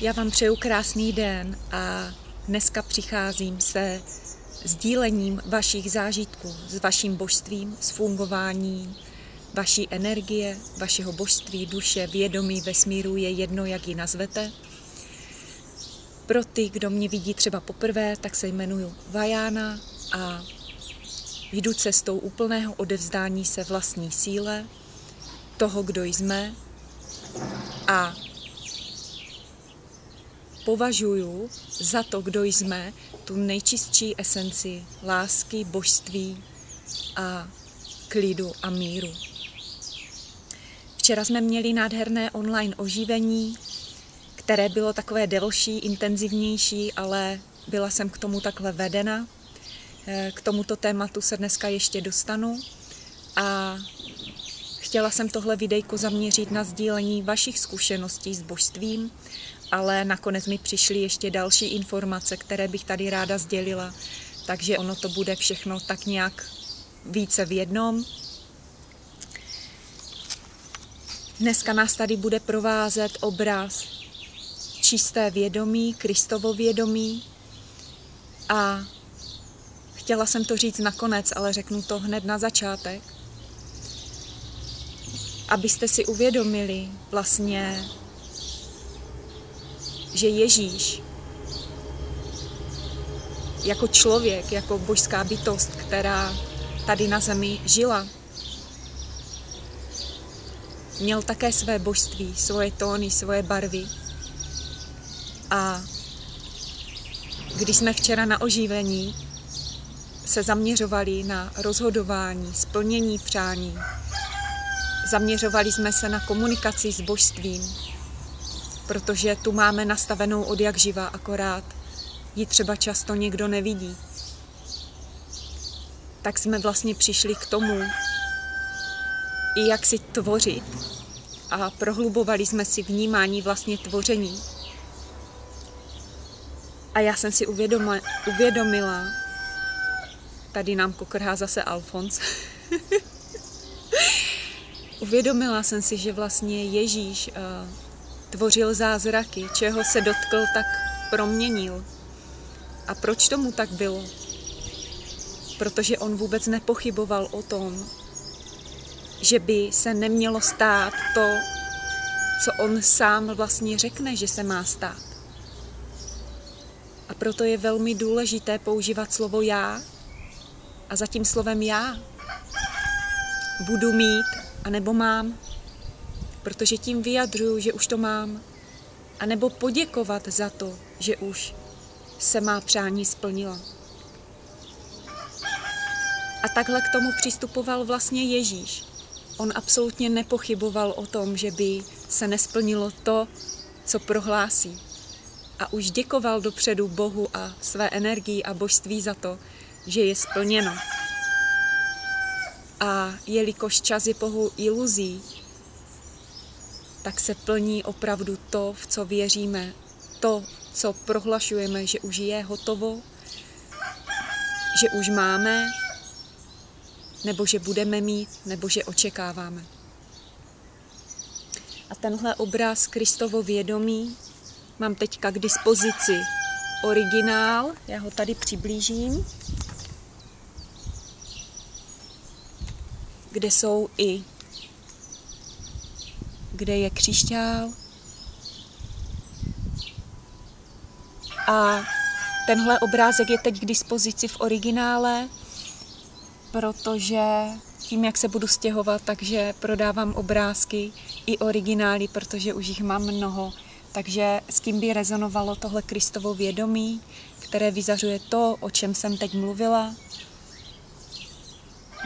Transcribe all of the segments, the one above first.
Já vám přeju krásný den a dneska přicházím se sdílením vašich zážitků s vaším božstvím, s fungováním vaší energie, vašeho božství, duše, vědomí, vesmíru je jedno, jak ji nazvete. Pro ty, kdo mě vidí třeba poprvé, tak se jmenuji Vajána a jdu cestou úplného odevzdání se vlastní síle, toho, kdo jsme a považuju za to, kdo jsme, tu nejčistší esenci lásky, božství a klidu a míru. Včera jsme měli nádherné online oživení, které bylo takové delší, intenzivnější, ale byla jsem k tomu takhle vedena. Eh, k tomuto tématu se dneska ještě dostanu a chtěla jsem tohle videjko zaměřit na sdílení vašich zkušeností s božstvím ale nakonec mi přišly ještě další informace, které bych tady ráda sdělila, takže ono to bude všechno tak nějak více v jednom. Dneska nás tady bude provázet obraz čisté vědomí, Kristovo vědomí. A chtěla jsem to říct nakonec, ale řeknu to hned na začátek, abyste si uvědomili vlastně že Ježíš jako člověk, jako božská bytost, která tady na zemi žila, měl také své božství, svoje tóny, svoje barvy. A když jsme včera na oživení se zaměřovali na rozhodování, splnění přání, zaměřovali jsme se na komunikaci s božstvím, protože tu máme nastavenou od jak živa, akorát ji třeba často někdo nevidí. Tak jsme vlastně přišli k tomu, i jak si tvořit a prohlubovali jsme si vnímání vlastně tvoření. A já jsem si uvědomila, uvědomila tady nám kokrhá zase Alfons, uvědomila jsem si, že vlastně Ježíš uh, Tvořil zázraky, čeho se dotkl, tak proměnil. A proč tomu tak bylo? Protože on vůbec nepochyboval o tom, že by se nemělo stát to, co on sám vlastně řekne, že se má stát. A proto je velmi důležité používat slovo já a za tím slovem já budu mít, anebo mám protože tím vyjadřuju, že už to mám. A nebo poděkovat za to, že už se má přání splnila. A takhle k tomu přistupoval vlastně Ježíš. On absolutně nepochyboval o tom, že by se nesplnilo to, co prohlásí. A už děkoval dopředu Bohu a své energii a božství za to, že je splněno. A jelikož čas je pohu iluzí, tak se plní opravdu to, v co věříme, to, co prohlašujeme, že už je hotovo, že už máme, nebo že budeme mít, nebo že očekáváme. A tenhle obraz Kristovo vědomí mám teďka k dispozici originál, já ho tady přiblížím, kde jsou i kde je křišťál. A tenhle obrázek je teď k dispozici v originále, protože tím, jak se budu stěhovat, takže prodávám obrázky i originály, protože už jich mám mnoho. Takže s kým by rezonovalo tohle Kristovo vědomí, které vyzařuje to, o čem jsem teď mluvila,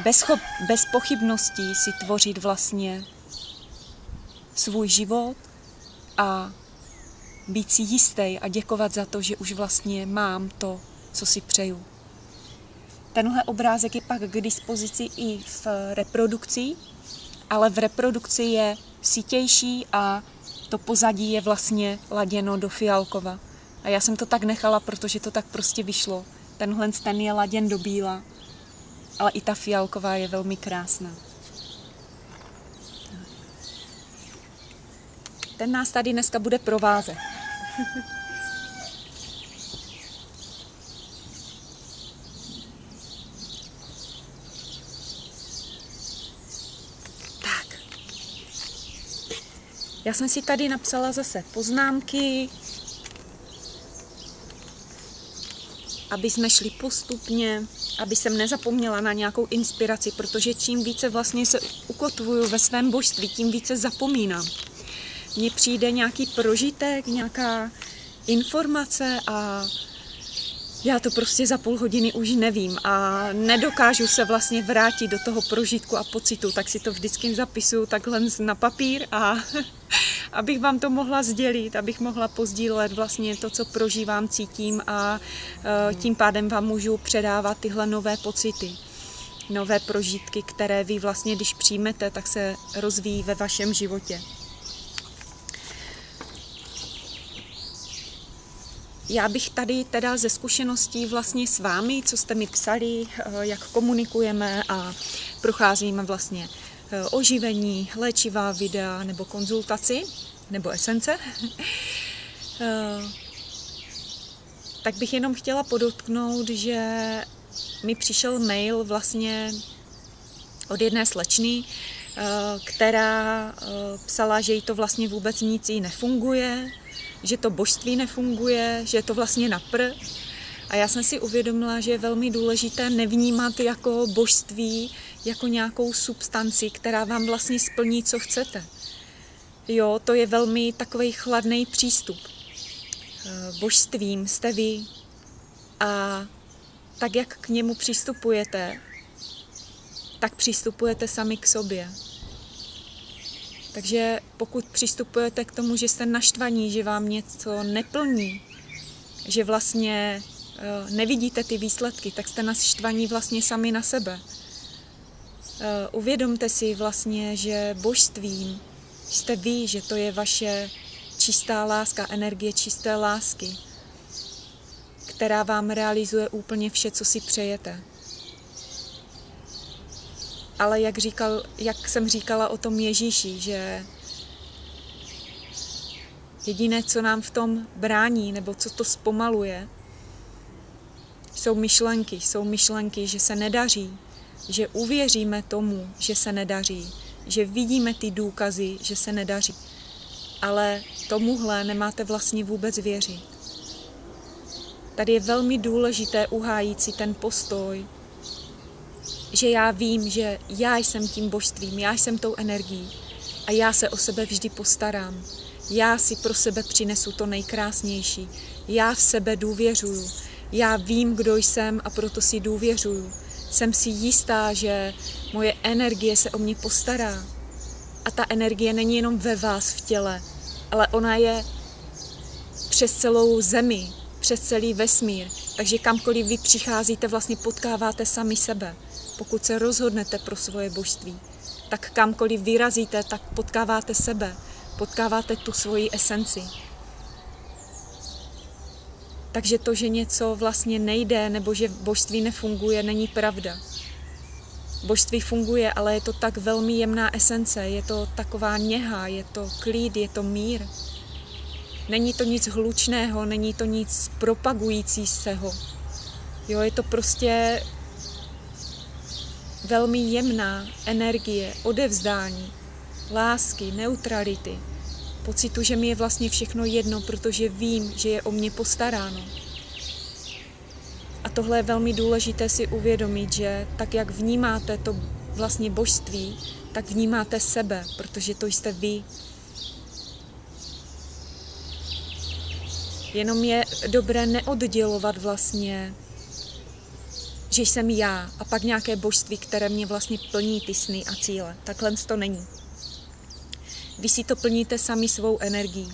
bez, bez pochybností si tvořit vlastně svůj život a být si jistý a děkovat za to, že už vlastně mám to, co si přeju. Tenhle obrázek je pak k dispozici i v reprodukci, ale v reprodukci je sítější a to pozadí je vlastně laděno do fialkova. A já jsem to tak nechala, protože to tak prostě vyšlo. Tenhle ten je laděn do bíla, ale i ta fialková je velmi krásná. Ten nás tady dneska bude provázet. tak. Já jsem si tady napsala zase poznámky, aby jsme šli postupně, aby jsem nezapomněla na nějakou inspiraci, protože čím více vlastně se ukotvuju ve svém božství, tím více zapomínám. Mně přijde nějaký prožitek, nějaká informace a já to prostě za půl hodiny už nevím a nedokážu se vlastně vrátit do toho prožitku a pocitu, tak si to vždycky zapisuju takhle na papír a abych vám to mohla sdělit, abych mohla pozdílet vlastně to, co prožívám, cítím a e, tím pádem vám můžu předávat tyhle nové pocity, nové prožitky, které vy vlastně, když přijmete, tak se rozvíjí ve vašem životě. Já bych tady teda ze zkušeností vlastně s vámi, co jste mi psali, e, jak komunikujeme a procházíme vlastně Eh, oživení, léčivá videa nebo konzultaci nebo esence, eh, tak bych jenom chtěla podotknout, že mi přišel mail vlastně od jedné slečny, eh, která psala, že jí to vlastně vůbec nic jí nefunguje, že to božství nefunguje, že je to vlastně napr. A já jsem si uvědomila, že je velmi důležité nevnímat jako božství jako nějakou substanci, která vám vlastně splní, co chcete. Jo, to je velmi takový chladný přístup. Eh, božstvím jste vy a tak, jak k němu přistupujete, tak přistupujete sami k sobě. Takže pokud přistupujete k tomu, že jste naštvaní, že vám něco neplní, že vlastně eh, nevidíte ty výsledky, tak jste naštvaní vlastně sami na sebe. Eh, uvědomte si vlastně, že božstvím jste vy, že to je vaše čistá láska, energie čisté lásky, která vám realizuje úplně vše, co si přejete. Ale jak, říkal, jak jsem říkala o tom Ježíši, že jediné, co nám v tom brání, nebo co to zpomaluje, jsou myšlenky. Jsou myšlenky, že se nedaří, že uvěříme tomu, že se nedaří, že vidíme ty důkazy, že se nedaří. Ale tomuhle nemáte vlastně vůbec věřit. Tady je velmi důležité uhájit si ten postoj, že já vím, že já jsem tím božstvím, já jsem tou energií a já se o sebe vždy postarám. Já si pro sebe přinesu to nejkrásnější. Já v sebe důvěřuju. Já vím, kdo jsem a proto si důvěřuju jsem si jistá, že moje energie se o mě postará. A ta energie není jenom ve vás v těle, ale ona je přes celou zemi, přes celý vesmír. Takže kamkoliv vy přicházíte, vlastně potkáváte sami sebe. Pokud se rozhodnete pro svoje božství, tak kamkoliv vyrazíte, tak potkáváte sebe, potkáváte tu svoji esenci. Takže to, že něco vlastně nejde nebo že božství nefunguje, není pravda. Božství funguje, ale je to tak velmi jemná esence, je to taková něha, je to klid, je to mír. Není to nic hlučného, není to nic propagujícího. Jo, je to prostě velmi jemná energie, odevzdání, lásky, neutrality pocitu, že mi je vlastně všechno jedno, protože vím, že je o mě postaráno. A tohle je velmi důležité si uvědomit, že tak, jak vnímáte to vlastně božství, tak vnímáte sebe, protože to jste vy. Jenom je dobré neoddělovat vlastně, že jsem já a pak nějaké božství, které mě vlastně plní ty sny a cíle. Takhle to není. Vy si to plníte sami svou energií.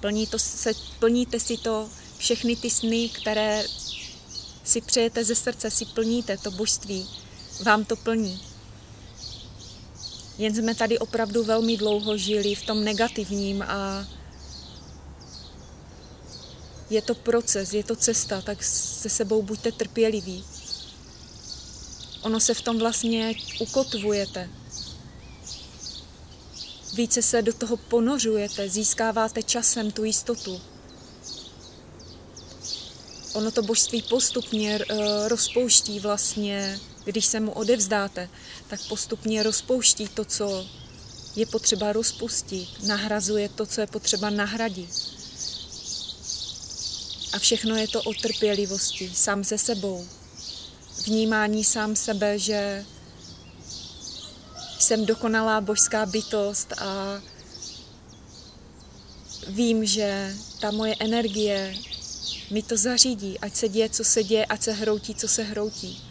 Plní to se, plníte si to všechny ty sny, které si přejete ze srdce, si plníte to božství. Vám to plní. Jen jsme tady opravdu velmi dlouho žili v tom negativním a je to proces, je to cesta, tak se sebou buďte trpěliví. Ono se v tom vlastně ukotvujete více se do toho ponořujete, získáváte časem tu jistotu. ono to božství postupně uh, rozpouští vlastně, když se mu odevzdáte, tak postupně rozpouští to, co je potřeba rozpustit, nahrazuje to, co je potřeba nahradit. A všechno je to o trpělivosti, sám se sebou. Vnímání sám sebe, že jsem dokonalá božská bytost a vím, že ta moje energie mi to zařídí, ať se děje, co se děje, ať se hroutí, co se hroutí.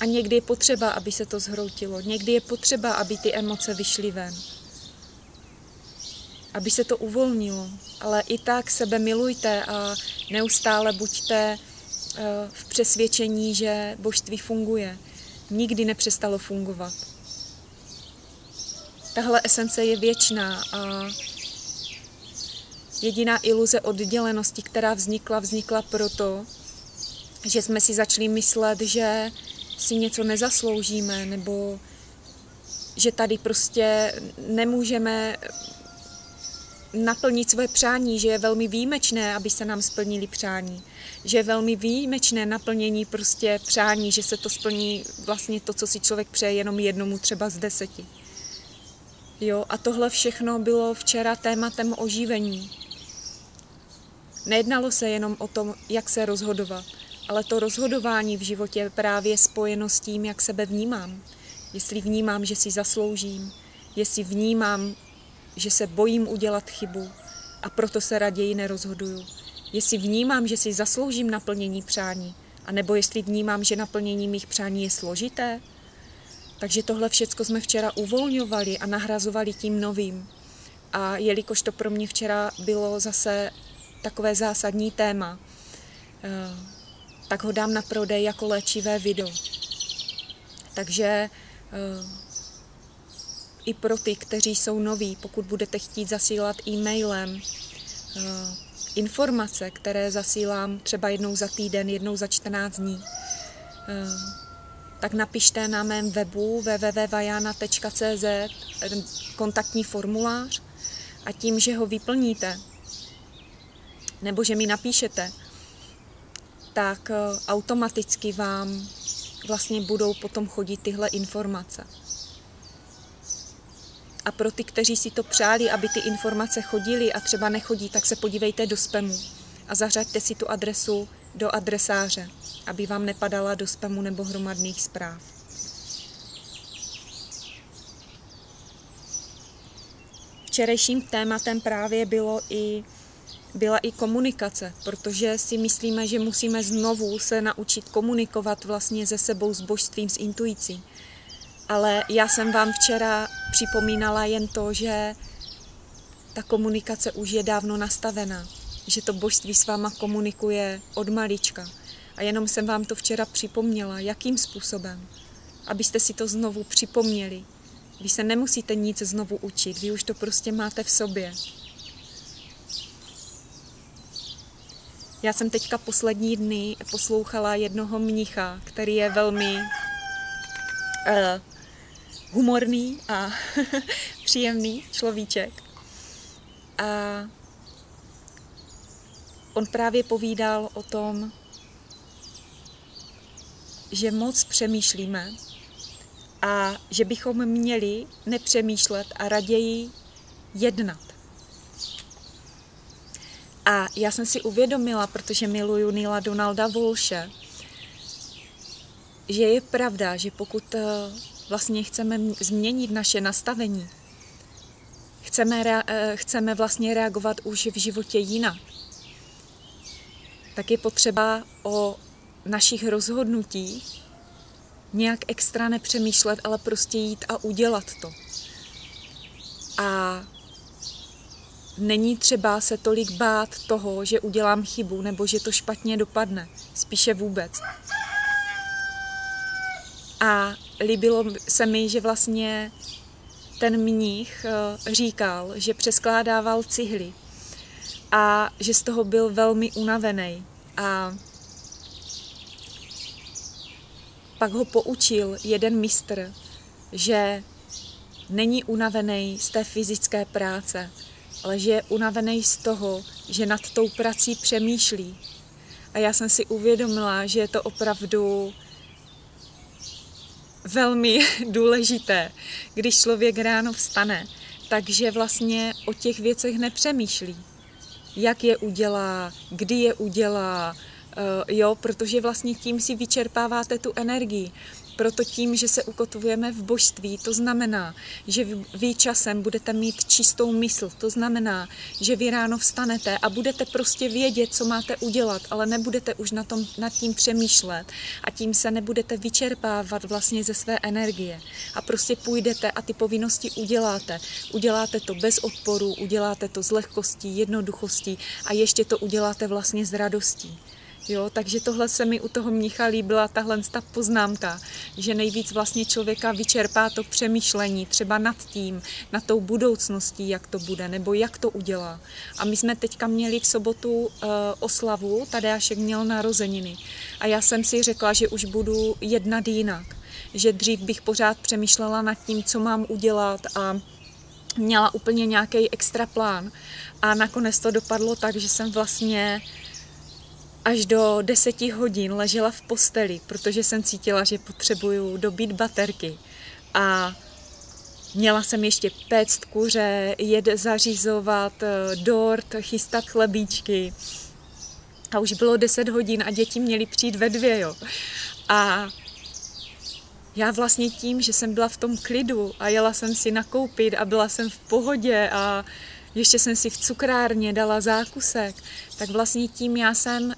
A někdy je potřeba, aby se to zhroutilo. Někdy je potřeba, aby ty emoce vyšly ven. Aby se to uvolnilo. Ale i tak sebe milujte a neustále buďte v přesvědčení, že božství funguje. Nikdy nepřestalo fungovat. Tahle esence je věčná a jediná iluze oddělenosti, která vznikla, vznikla proto, že jsme si začali myslet, že si něco nezasloužíme, nebo že tady prostě nemůžeme naplnit své přání, že je velmi výjimečné, aby se nám splnili přání. Že je velmi výjimečné naplnění prostě přání, že se to splní vlastně to, co si člověk přeje jenom jednomu třeba z deseti. Jo, a tohle všechno bylo včera tématem oživení. Nejednalo se jenom o tom, jak se rozhodovat, ale to rozhodování v životě je právě spojeno s tím, jak sebe vnímám. Jestli vnímám, že si zasloužím, jestli vnímám, že se bojím udělat chybu a proto se raději nerozhoduju. Jestli vnímám, že si zasloužím naplnění přání, anebo jestli vnímám, že naplnění mých přání je složité. Takže tohle všechno jsme včera uvolňovali a nahrazovali tím novým. A jelikož to pro mě včera bylo zase takové zásadní téma, eh, tak ho dám na prodej jako léčivé video. Takže eh, i pro ty, kteří jsou noví, pokud budete chtít zasílat e-mailem eh, informace, které zasílám třeba jednou za týden, jednou za 14 dní, eh, tak napište na mém webu www.vajana.cz kontaktní formulář a tím, že ho vyplníte, nebo že mi napíšete, tak eh, automaticky vám vlastně budou potom chodit tyhle informace. A pro ty, kteří si to přáli, aby ty informace chodily a třeba nechodí, tak se podívejte do spamu a zařaďte si tu adresu do adresáře, aby vám nepadala do spamu nebo hromadných zpráv. Včerejším tématem právě bylo i byla i komunikace, protože si myslíme, že musíme znovu se naučit komunikovat vlastně se sebou, s božstvím, s intuicí. Ale já jsem vám včera připomínala jen to, že ta komunikace už je dávno nastavená, že to božství s váma komunikuje od malička. A jenom jsem vám to včera připomněla, jakým způsobem, abyste si to znovu připomněli. Vy se nemusíte nic znovu učit, vy už to prostě máte v sobě. Já jsem teďka poslední dny poslouchala jednoho mnicha, který je velmi uh, humorný a příjemný človíček. A on právě povídal o tom, že moc přemýšlíme a že bychom měli nepřemýšlet a raději jednat. A já jsem si uvědomila, protože miluju Nila Donalda Volše, že je pravda, že pokud eh, vlastně chceme změnit naše nastavení, chceme, rea- eh, chceme vlastně reagovat už v životě jinak, tak je potřeba o našich rozhodnutích nějak extra nepřemýšlet, ale prostě jít a udělat to. A není třeba se tolik bát toho, že udělám chybu nebo že to špatně dopadne. Spíše vůbec. A líbilo se mi, že vlastně ten mních eh, říkal, že přeskládával cihly a že z toho byl velmi unavený. A pak ho poučil jeden mistr, že není unavený z té fyzické práce, ale že je unavený z toho, že nad tou prací přemýšlí. A já jsem si uvědomila, že je to opravdu velmi důležité, když člověk ráno vstane, takže vlastně o těch věcech nepřemýšlí. Jak je udělá, kdy je udělá, eh, jo, protože vlastně tím si vyčerpáváte tu energii. Proto tím, že se ukotvujeme v božství, to znamená, že vy časem budete mít čistou mysl. To znamená, že vy ráno vstanete a budete prostě vědět, co máte udělat, ale nebudete už na tom, nad tím přemýšlet a tím se nebudete vyčerpávat vlastně ze své energie. A prostě půjdete a ty povinnosti uděláte. Uděláte to bez odporu, uděláte to s lehkostí, jednoduchostí a ještě to uděláte vlastně s radostí. Jo, takže tohle se mi u toho mnicha líbila, tahle ta poznámka, že nejvíc vlastně člověka vyčerpá to přemýšlení třeba nad tím, nad tou budoucností, jak to bude, nebo jak to udělá. A my jsme teďka měli v sobotu uh, oslavu, Tadeášek měl narozeniny. A já jsem si řekla, že už budu jednat jinak. Že dřív bych pořád přemýšlela nad tím, co mám udělat a měla úplně nějaký extra plán. A nakonec to dopadlo tak, že jsem vlastně až do deseti hodin ležela v posteli, protože jsem cítila, že potřebuju dobít baterky. A měla jsem ještě péct kuře, jet zařizovat eh, dort, chystat chlebíčky. A už bylo deset hodin a děti měly přijít ve dvě, jo. A já vlastně tím, že jsem byla v tom klidu a jela jsem si nakoupit a byla jsem v pohodě a ještě jsem si v cukrárně dala zákusek, tak vlastně tím já jsem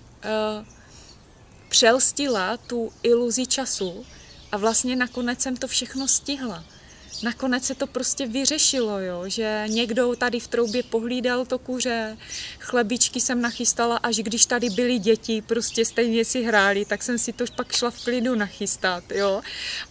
přelstila tu iluzi času a vlastně nakonec jsem to všechno stihla nakonec se to prostě vyřešilo, jo, že někdo tady v troubě pohlídal to kuře, chlebičky jsem nachystala, až když tady byly děti, prostě stejně si hráli, tak jsem si to pak šla v klidu nachystat, jo.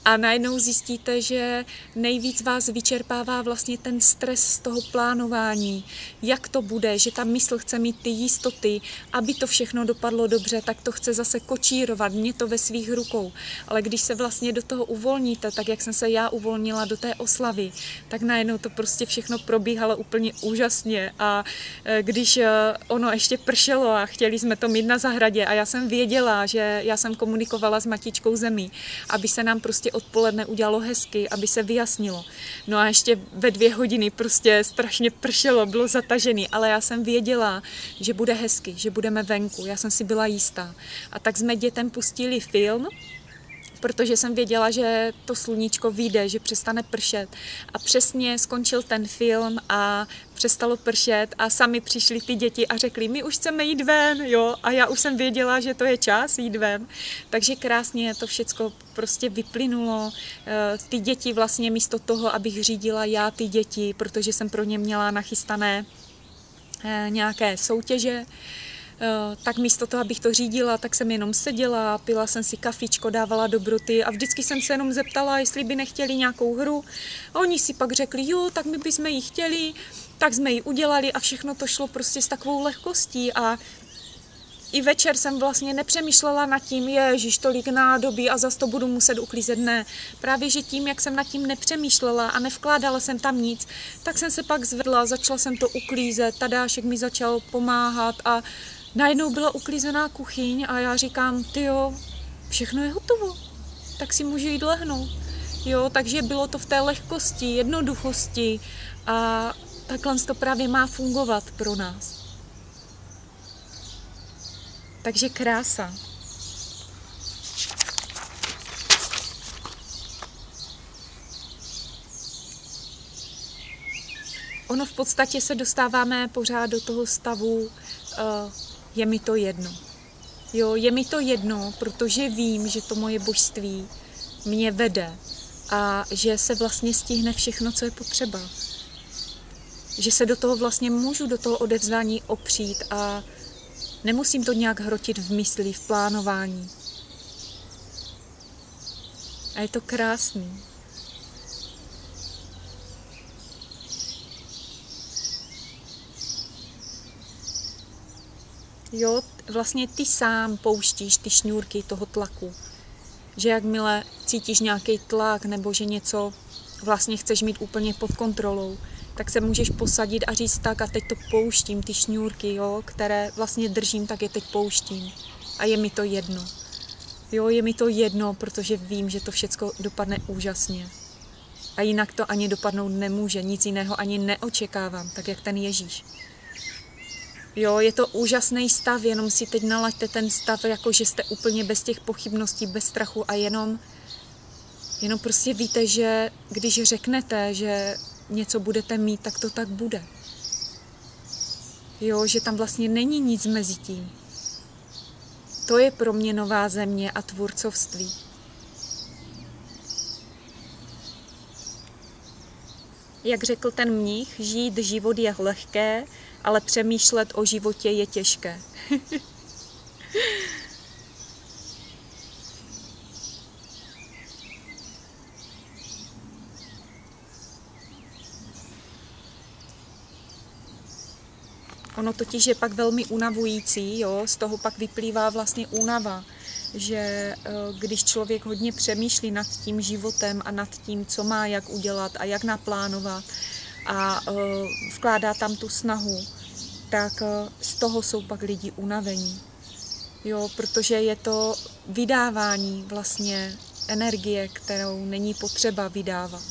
A najednou zjistíte, že nejvíc vás vyčerpává vlastně ten stres z toho plánování, jak to bude, že ta mysl chce mít ty jistoty, aby to všechno dopadlo dobře, tak to chce zase kočírovat, mě to ve svých rukou. Ale když se vlastně do toho uvolníte, tak jak jsem se já uvolnila do té oslavy, tak najednou to prostě všechno probíhalo úplně úžasně a e, když e, ono ještě pršelo a chtěli jsme to mít na zahradě a já jsem věděla, že já jsem komunikovala s matičkou zemí, aby se nám prostě odpoledne udělalo hezky, aby se vyjasnilo. No a ještě ve dvě hodiny prostě strašně pršelo, bylo zatažený, ale já jsem věděla, že bude hezky, že budeme venku, já jsem si byla jistá. A tak jsme dětem pustili film, protože jsem věděla, že to sluníčko vyjde, že přestane pršet. A přesně skončil ten film a přestalo pršet a sami přišli ty děti a řekli, my už chceme jít ven, jo, a já už jsem věděla, že to je čas jít ven. Takže krásně to všecko prostě vyplynulo. Eh, ty děti vlastně místo toho, abych řídila já ty děti, protože jsem pro ně měla nachystané eh, nějaké soutěže, tak místo toho, abych to řídila, tak jsem jenom seděla, pila jsem si kafičko, dávala dobroty a vždycky jsem se jenom zeptala, jestli by nechtěli nějakou hru. A oni si pak řekli, jo, tak my bychom ji chtěli, tak jsme ji udělali a všechno to šlo prostě s takovou lehkostí a i večer jsem vlastně nepřemýšlela nad tím, ježiš, tolik nádobí a zase to budu muset uklízet. Ne, právě že tím, jak jsem nad tím nepřemýšlela a nevkládala jsem tam nic, tak jsem se pak zvedla, začala jsem to uklízet, Tadášek mi začal pomáhat a najednou byla uklízená kuchyň a já říkám, ty jo, všechno je hotovo, tak si můžu jít lehnout. Jo, takže bylo to v té lehkosti, jednoduchosti a takhle to právě má fungovat pro nás. Takže krása. Ono v podstatě se dostáváme pořád do toho stavu uh, je mi to jedno. Jo, je mi to jedno, protože vím, že to moje božství mě vede a že se vlastně stihne všechno, co je potřeba. Že se do toho vlastně můžu, do toho odevzdání opřít a nemusím to nějak hrotit v mysli, v plánování. A je to krásný. Jo, vlastně ty sám pouštíš ty šňůrky toho tlaku. Že jakmile cítíš nějaký tlak nebo že něco vlastně chceš mít úplně pod kontrolou, tak se můžeš posadit a říct tak a teď to pouštím, ty šňůrky, jo, které vlastně držím, tak je teď pouštím. A je mi to jedno. Jo, je mi to jedno, protože vím, že to všechno dopadne úžasně. A jinak to ani dopadnout nemůže, nic jiného ani neočekávám, tak jak ten Ježíš. Jo, je to úžasný stav, jenom si teď nalaďte ten stav, jako že jste úplně bez těch pochybností, bez strachu a jenom, jenom prostě víte, že když řeknete, že něco budete mít, tak to tak bude. Jo, že tam vlastně není nic mezi tím. To je pro mě nová země a tvůrcovství. Jak řekl ten mnich, žít život je lehké, ale přemýšlet o životě je těžké. Ono totiž je pak velmi unavující, jo? z toho pak vyplývá vlastně únava, že eh, když člověk hodně přemýšlí nad tím životem a nad tím, co má jak udělat a jak naplánovat a eh, vkládá tam tu snahu, tak eh, z toho jsou pak lidi unavení. Jo, protože je to vydávání vlastně energie, kterou není potřeba vydávat.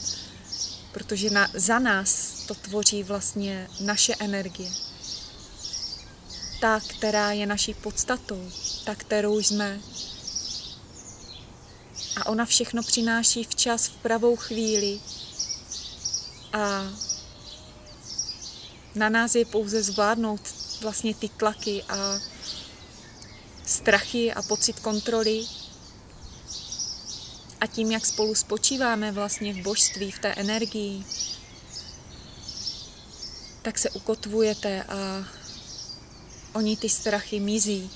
Protože na, za nás to tvoří vlastně naše energie ta, která je naší podstatou, ta, kterou jsme. A ona všechno přináší včas, v pravou chvíli. A na nás je pouze zvládnout vlastně ty tlaky a strachy a pocit kontroly. A tím, jak spolu spočíváme vlastně v božství, v té energii, tak se ukotvujete a Oni ty strachy mizí.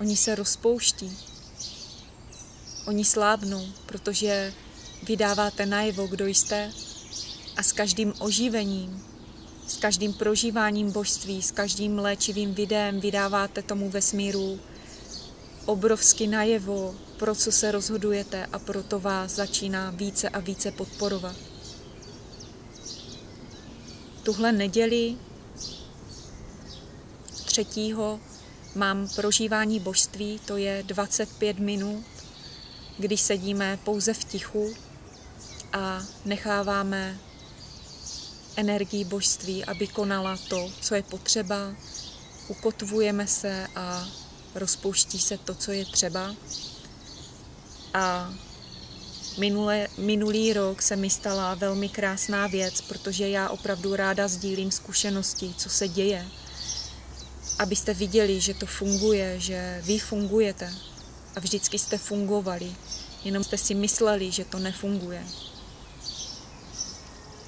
Oni se rozpouští. Oni slábnou, protože vydáváte najevo, kdo jste a s každým oživením, s každým prožíváním božství, s každým léčivým videem vydáváte tomu vesmíru obrovsky najevo, pro co se rozhodujete a proto vás začíná více a více podporovat. Tuhle neděli třetího mám prožívání božství, to je 25 minut, když sedíme pouze v tichu a necháváme energii božství, aby konala to, co je potřeba. Ukotvujeme se a rozpouští se to, co je třeba. A minule, minulý rok se mi stala velmi krásná věc, protože já opravdu ráda sdílím zkušenosti, co se děje abyste viděli, že to funguje, že vy fungujete a vždycky jste fungovali, jenom jste si mysleli, že to nefunguje.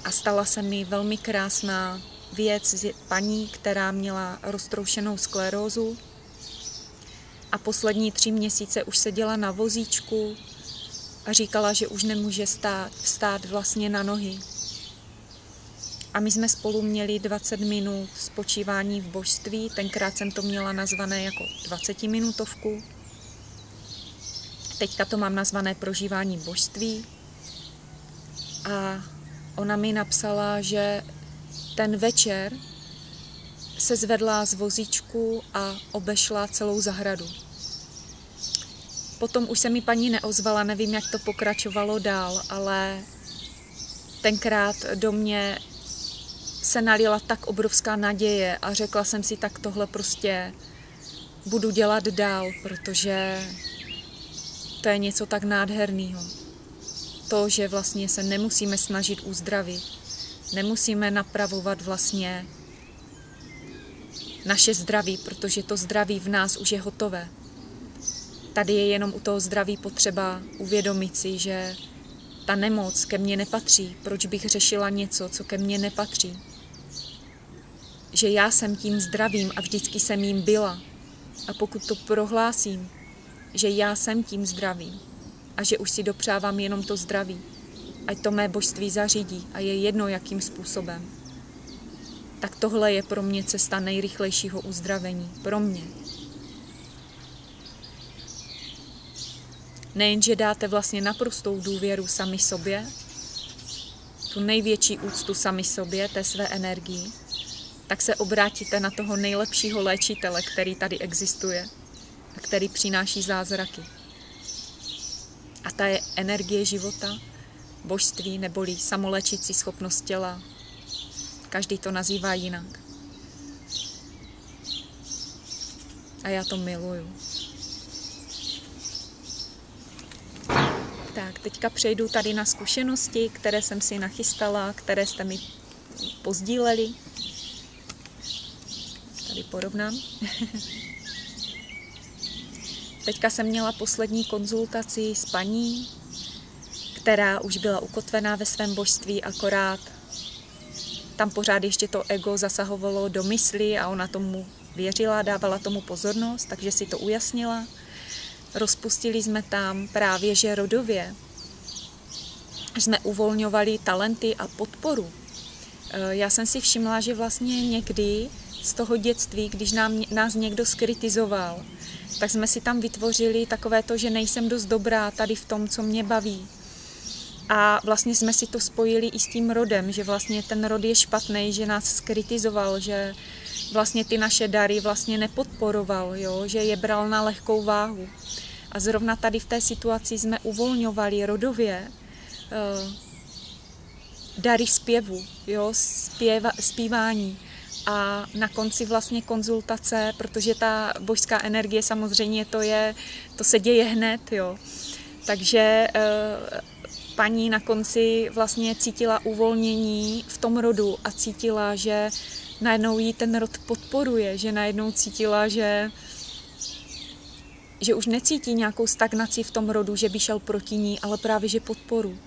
A stala se mi velmi krásná věc z paní, která měla roztroušenou sklerózu a poslední tři měsíce už seděla na vozíčku a říkala, že už nemůže stát, vstát vlastně na nohy a my jsme spolu měli 20 minut spočívání v božství. Tenkrát jsem to měla nazvané jako 20 minutovku. Teďka to mám nazvané prožívání božství. A ona mi napsala, že ten večer se zvedla z vozíčku a obešla celou zahradu. Potom už se mi paní neozvala, nevím, jak to pokračovalo dál, ale tenkrát do mě se nalila tak obrovská naděje a řekla jsem si, tak tohle prostě budu dělat dál, protože to je něco tak nádherného. To, že vlastně se nemusíme snažit uzdravit, nemusíme napravovat vlastně naše zdraví, protože to zdraví v nás už je hotové. Tady je jenom u toho zdraví potřeba uvědomit si, že ta nemoc ke mně nepatří. Proč bych řešila něco, co ke mně nepatří? že já jsem tím zdravím a vždycky jsem jim byla. A pokud to prohlásím, že já jsem tím zdravím a že už si dopřávám jenom to zdraví, ať to mé božství zařídí a je jedno, jakým způsobem, tak tohle je pro mě cesta nejrychlejšího uzdravení. Pro mě. Nejenže dáte vlastně naprostou důvěru sami sobě, tu největší úctu sami sobě, té své energii, tak se obrátíte na toho nejlepšího léčitele, který tady existuje a který přináší zázraky. A ta je energie života, božství neboli samolečící schopnost těla. Každý to nazývá jinak. A já to miluju. Tak, teďka přejdu tady na zkušenosti, které jsem si nachystala, které jste mi pozdíleli. Tady porovnám. Teďka jsem měla poslední konzultaci s paní, která už byla ukotvená ve svém božství, akorát tam pořád ještě to ego zasahovalo do mysli a ona tomu věřila, dávala tomu pozornost, takže si to ujasnila. Rozpustili jsme tam právě, že rodově jsme uvolňovali talenty a podporu. E, já jsem si všimla, že vlastně někdy z toho dětství, když nám, nás někdo skritizoval, tak jsme si tam vytvořili takové to, že nejsem dost dobrá tady v tom, co mě baví. A vlastně jsme si to spojili i s tím rodem, že vlastně ten rod je špatný, že nás skritizoval, že vlastně ty naše dary vlastně nepodporoval, jo? že je bral na lehkou váhu. A zrovna tady v té situaci jsme uvolňovali rodově uh, dary zpěvu, jo? Zpěva, zpívání. A na konci vlastně konzultace, protože ta božská energie samozřejmě to je, to se děje hned, jo. Takže uh, paní na konci vlastně cítila uvolnění v tom rodu a cítila, že najednou jí ten rod podporuje, že najednou cítila, že že už necítí nějakou stagnaci v tom rodu, že by šel proti ní, ale právě že podporu.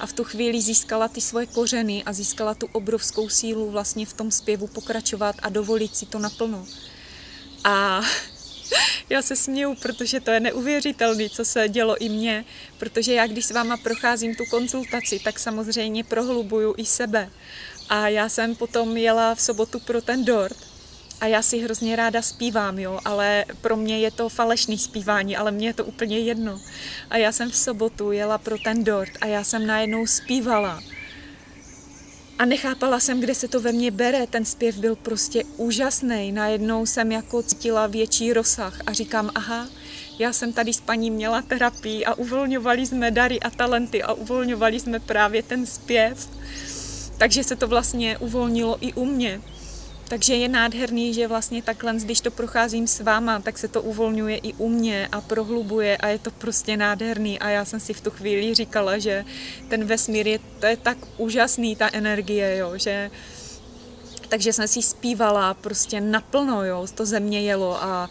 A v tu chvíli získala ty svoje kořeny a získala tu obrovskou sílu vlastně v tom zpěvu pokračovat a dovolit si to naplno. A já se směju, protože to je neuvěřitelné, co se dělo i mně, protože já, když s váma procházím tu konzultaci, tak samozřejmě prohlubuju i sebe. A já jsem potom jela v sobotu pro ten dort a já si hrozně ráda zpívám, jo, ale pro mě je to falešný zpívání, ale mně je to úplně jedno. A já jsem v sobotu jela pro ten dort a já jsem najednou zpívala. A nechápala jsem, kde se to ve mně bere. Ten zpěv byl prostě úžasný. Najednou jsem jako cítila větší rozsah a říkám, aha, já jsem tady s paní měla terapii a uvolňovali jsme dary a talenty a uvolňovali jsme právě ten zpěv. Takže se to vlastně uvolnilo i u mě. Takže je nádherný, že vlastně takhle, když to procházím s váma, tak se to uvolňuje i u mě a prohlubuje a je to prostě nádherný. A já jsem si v tu chvíli říkala, že ten vesmír je, to je tak úžasný, ta energie, jo, že takže jsem si zpívala prostě naplno, jo, to země jelo a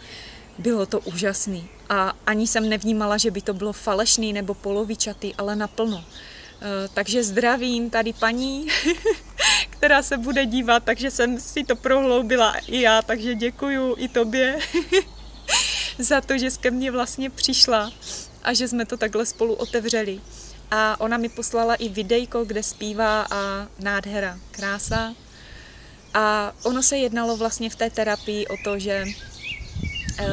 bylo to úžasný. A ani jsem nevnímala, že by to bylo falešný nebo polovičatý, ale naplno. Eh, takže zdravím tady paní, která se bude dívat, takže jsem si to prohloubila i já, takže děkuju i tobě za to, že ke mně vlastně přišla a že jsme to takhle spolu otevřeli. A ona mi poslala i videjko, kde zpívá a nádhera, krása. A ono se jednalo vlastně v té terapii o to, že eh,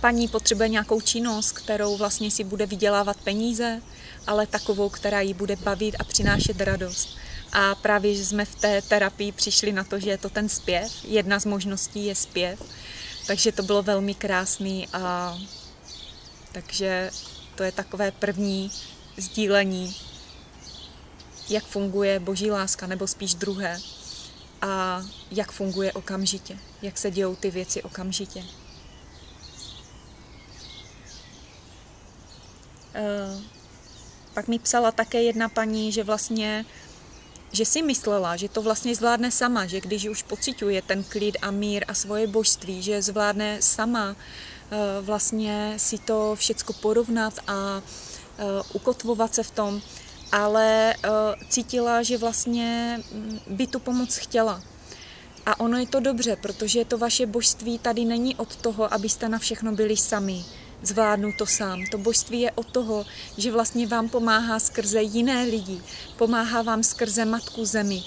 paní potřebuje nějakou činnost, kterou vlastně si bude vydělávat peníze, ale takovou, která jí bude bavit a přinášet radost. A právě, že jsme v té terapii přišli na to, že je to ten zpěv. Jedna z možností je zpěv. Takže to bylo velmi krásný a takže to je takové první sdílení, jak funguje boží láska, nebo spíš druhé. A jak funguje okamžitě, jak se dějou ty věci okamžitě. Uh, pak mi psala také jedna paní, že vlastně že si myslela, že to vlastně zvládne sama, že když už pociťuje ten klid a mír a svoje božství, že zvládne sama eh, vlastně si to všecko porovnat a eh, ukotvovat se v tom, ale eh, cítila, že vlastně mm, by tu pomoc chtěla. A ono je to dobře, protože to vaše božství tady není od toho, abyste na všechno byli sami zvládnu to sám. To božství je od toho, že vlastně vám pomáhá skrze jiné lidi, pomáhá vám skrze Matku Zemi,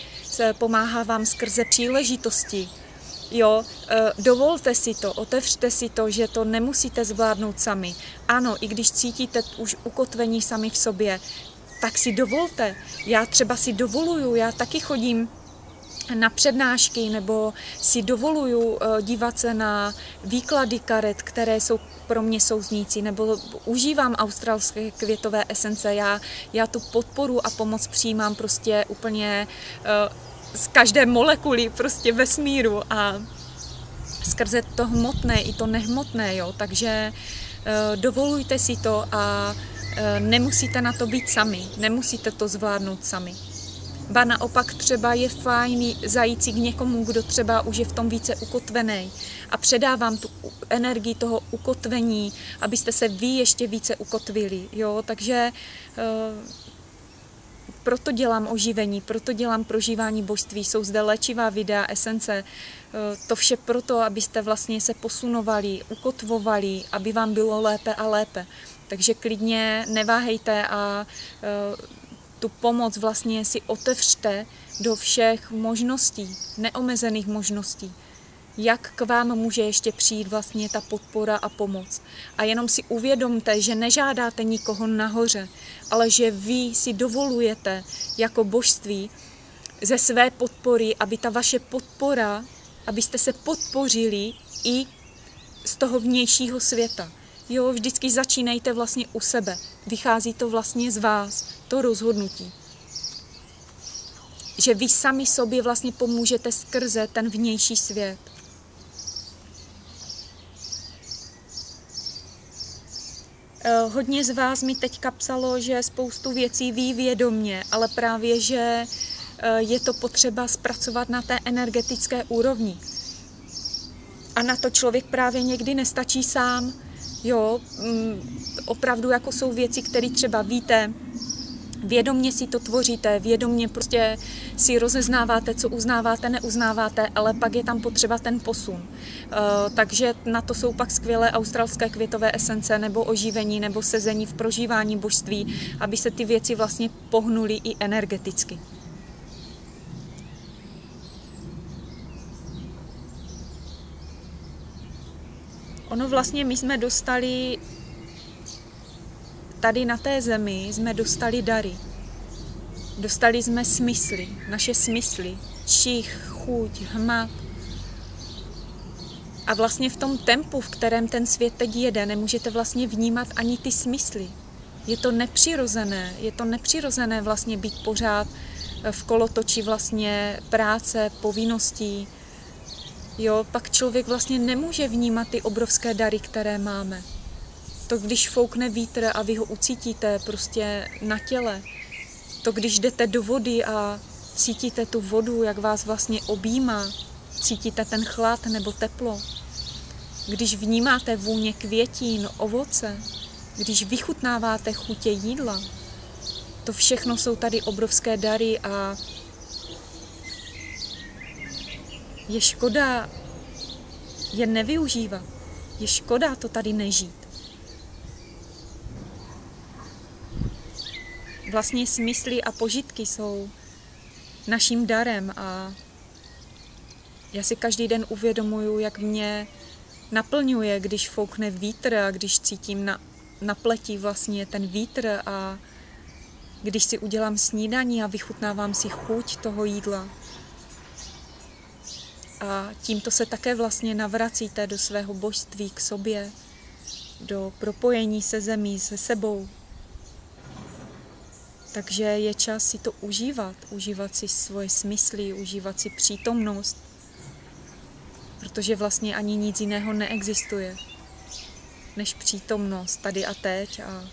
pomáhá vám skrze příležitosti. Jo, e, dovolte si to, otevřte si to, že to nemusíte zvládnout sami. Ano, i když cítíte už ukotvení sami v sobě, tak si dovolte. Já třeba si dovoluju, já taky chodím na přednášky nebo si dovoluju eh, dívat se na výklady karet, které jsou pro mě souznící, nebo užívám australské květové esence. Já, já tu podporu a pomoc přijímám prostě úplně uh, z každé molekuly prostě vesmíru a skrze to hmotné i to nehmotné, jo. Takže uh, dovolujte si to a nemusíte na to být sami, nemusíte to zvládnout sami. Ba naopak třeba je fajn zajít si k někomu, kdo třeba už je v tom více ukotvený a předávám tu energii toho ukotvení, abyste se vy ještě více ukotvili. Jo? Takže uh, proto dělám oživení, proto dělám prožívání božství. Jsou zde léčivá videa, esence, uh, to vše proto, abyste vlastně se posunovali, ukotvovali, aby vám bylo lépe a lépe. Takže klidně neváhejte a uh, tu pomoc vlastně si otevřte do všech možností, neomezených možností. Jak k vám může ještě přijít vlastně ta podpora a pomoc. A jenom si uvědomte, že nežádáte nikoho nahoře, ale že vy si dovolujete jako božství ze své podpory, aby ta vaše podpora, abyste se podpořili i z toho vnějšího světa. Jo, vždycky začínejte vlastně u sebe. Vychází to vlastně z vás, to rozhodnutí. Že vy sami sobě vlastně pomůžete skrze ten vnější svět. Eh, hodně z vás mi teďka psalo, že spoustu věcí ví vědomně, ale právě, že eh, je to potřeba zpracovat na té energetické úrovni. A na to člověk právě někdy nestačí sám. Jo, mm, opravdu jako jsou věci, které třeba víte, vědomně si to tvoříte, vědomně prostě si rozeznáváte, co uznáváte, neuznáváte, ale pak je tam potřeba ten posun. Uh, takže na to jsou pak skvělé australské květové esence nebo oživení nebo sezení v prožívání božství, aby se ty věci vlastně pohnuly i energeticky. Ono vlastně my jsme dostali tady na té zemi jsme dostali dary. Dostali jsme smysly, naše smysly, čich, chuť, hmat. A vlastně v tom tempu, v kterém ten svět teď jede, nemůžete vlastně vnímat ani ty smysly. Je to nepřirozené, je to nepřirozené vlastně být pořád v kolotoči vlastně práce, povinností. Jo, pak člověk vlastně nemůže vnímat ty obrovské dary, které máme to, když foukne vítr a vy ho ucítíte prostě na těle, to, když jdete do vody a cítíte tu vodu, jak vás vlastně objímá, cítíte ten chlad nebo teplo, když vnímáte vůně květin, ovoce, když vychutnáváte chutě jídla, to všechno jsou tady obrovské dary a je škoda je nevyužívat. Je škoda to tady nežít. Vlastně smysly a požitky jsou naším darem a já si každý den uvědomuju, jak mě naplňuje, když foukne vítr a když cítím na, na pleti vlastně ten vítr a když si udělám snídaní a vychutnávám si chuť toho jídla. A tímto se také vlastně navracíte do svého božství k sobě, do propojení se zemí, se sebou, takže je čas si to užívat, užívat si svoje smysly, užívat si přítomnost, protože vlastně ani nic jiného neexistuje než přítomnost tady a teď a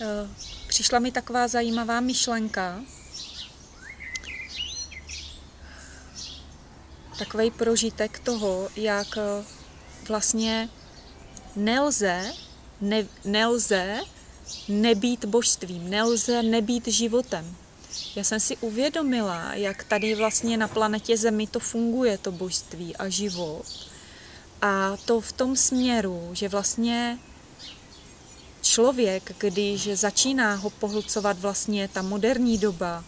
eh, Přišla mi taková zajímavá myšlenka, takový prožitek toho, jak eh, vlastně nelze, ne, nelze nebýt božstvím, nelze nebýt životem. Já jsem si uvědomila, jak tady vlastně na planetě Zemi to funguje, to božství a život. A to v tom směru, že vlastně člověk, když začíná ho pohlcovat vlastně ta moderní doba,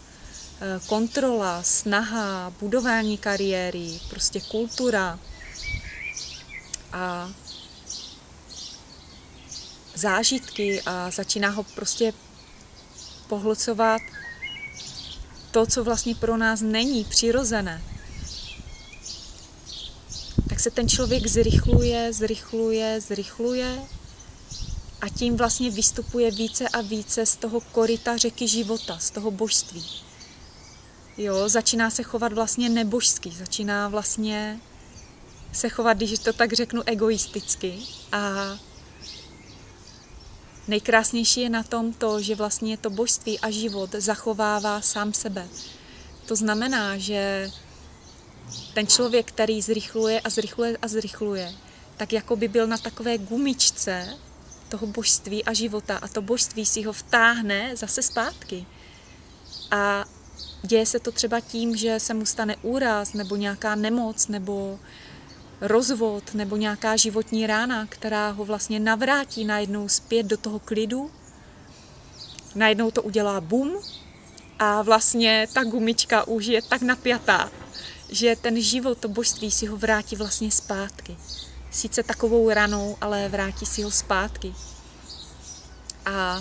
kontrola, snaha, budování kariéry, prostě kultura a zážitky a začíná ho prostě pohlcovat to, co vlastně pro nás není přirozené, tak se ten člověk zrychluje, zrychluje, zrychluje a tím vlastně vystupuje více a více z toho korita řeky života, z toho božství. Jo, začíná se chovat vlastně nebožsky, začíná vlastně se chovat, když to tak řeknu, egoisticky a Nejkrásnější je na tom to, že vlastně to božství a život zachovává sám sebe. To znamená, že ten člověk, který zrychluje a zrychluje a zrychluje, tak jako by byl na takové gumičce toho božství a života a to božství si ho vtáhne zase zpátky. A děje se to třeba tím, že se mu stane úraz nebo nějaká nemoc nebo rozvod nebo nějaká životní rána, která ho vlastně navrátí najednou zpět do toho klidu. Najednou to udělá bum a vlastně ta gumička už je tak napjatá, že ten život, to božství si ho vrátí vlastně zpátky. Sice takovou ranou, ale vrátí si ho zpátky. A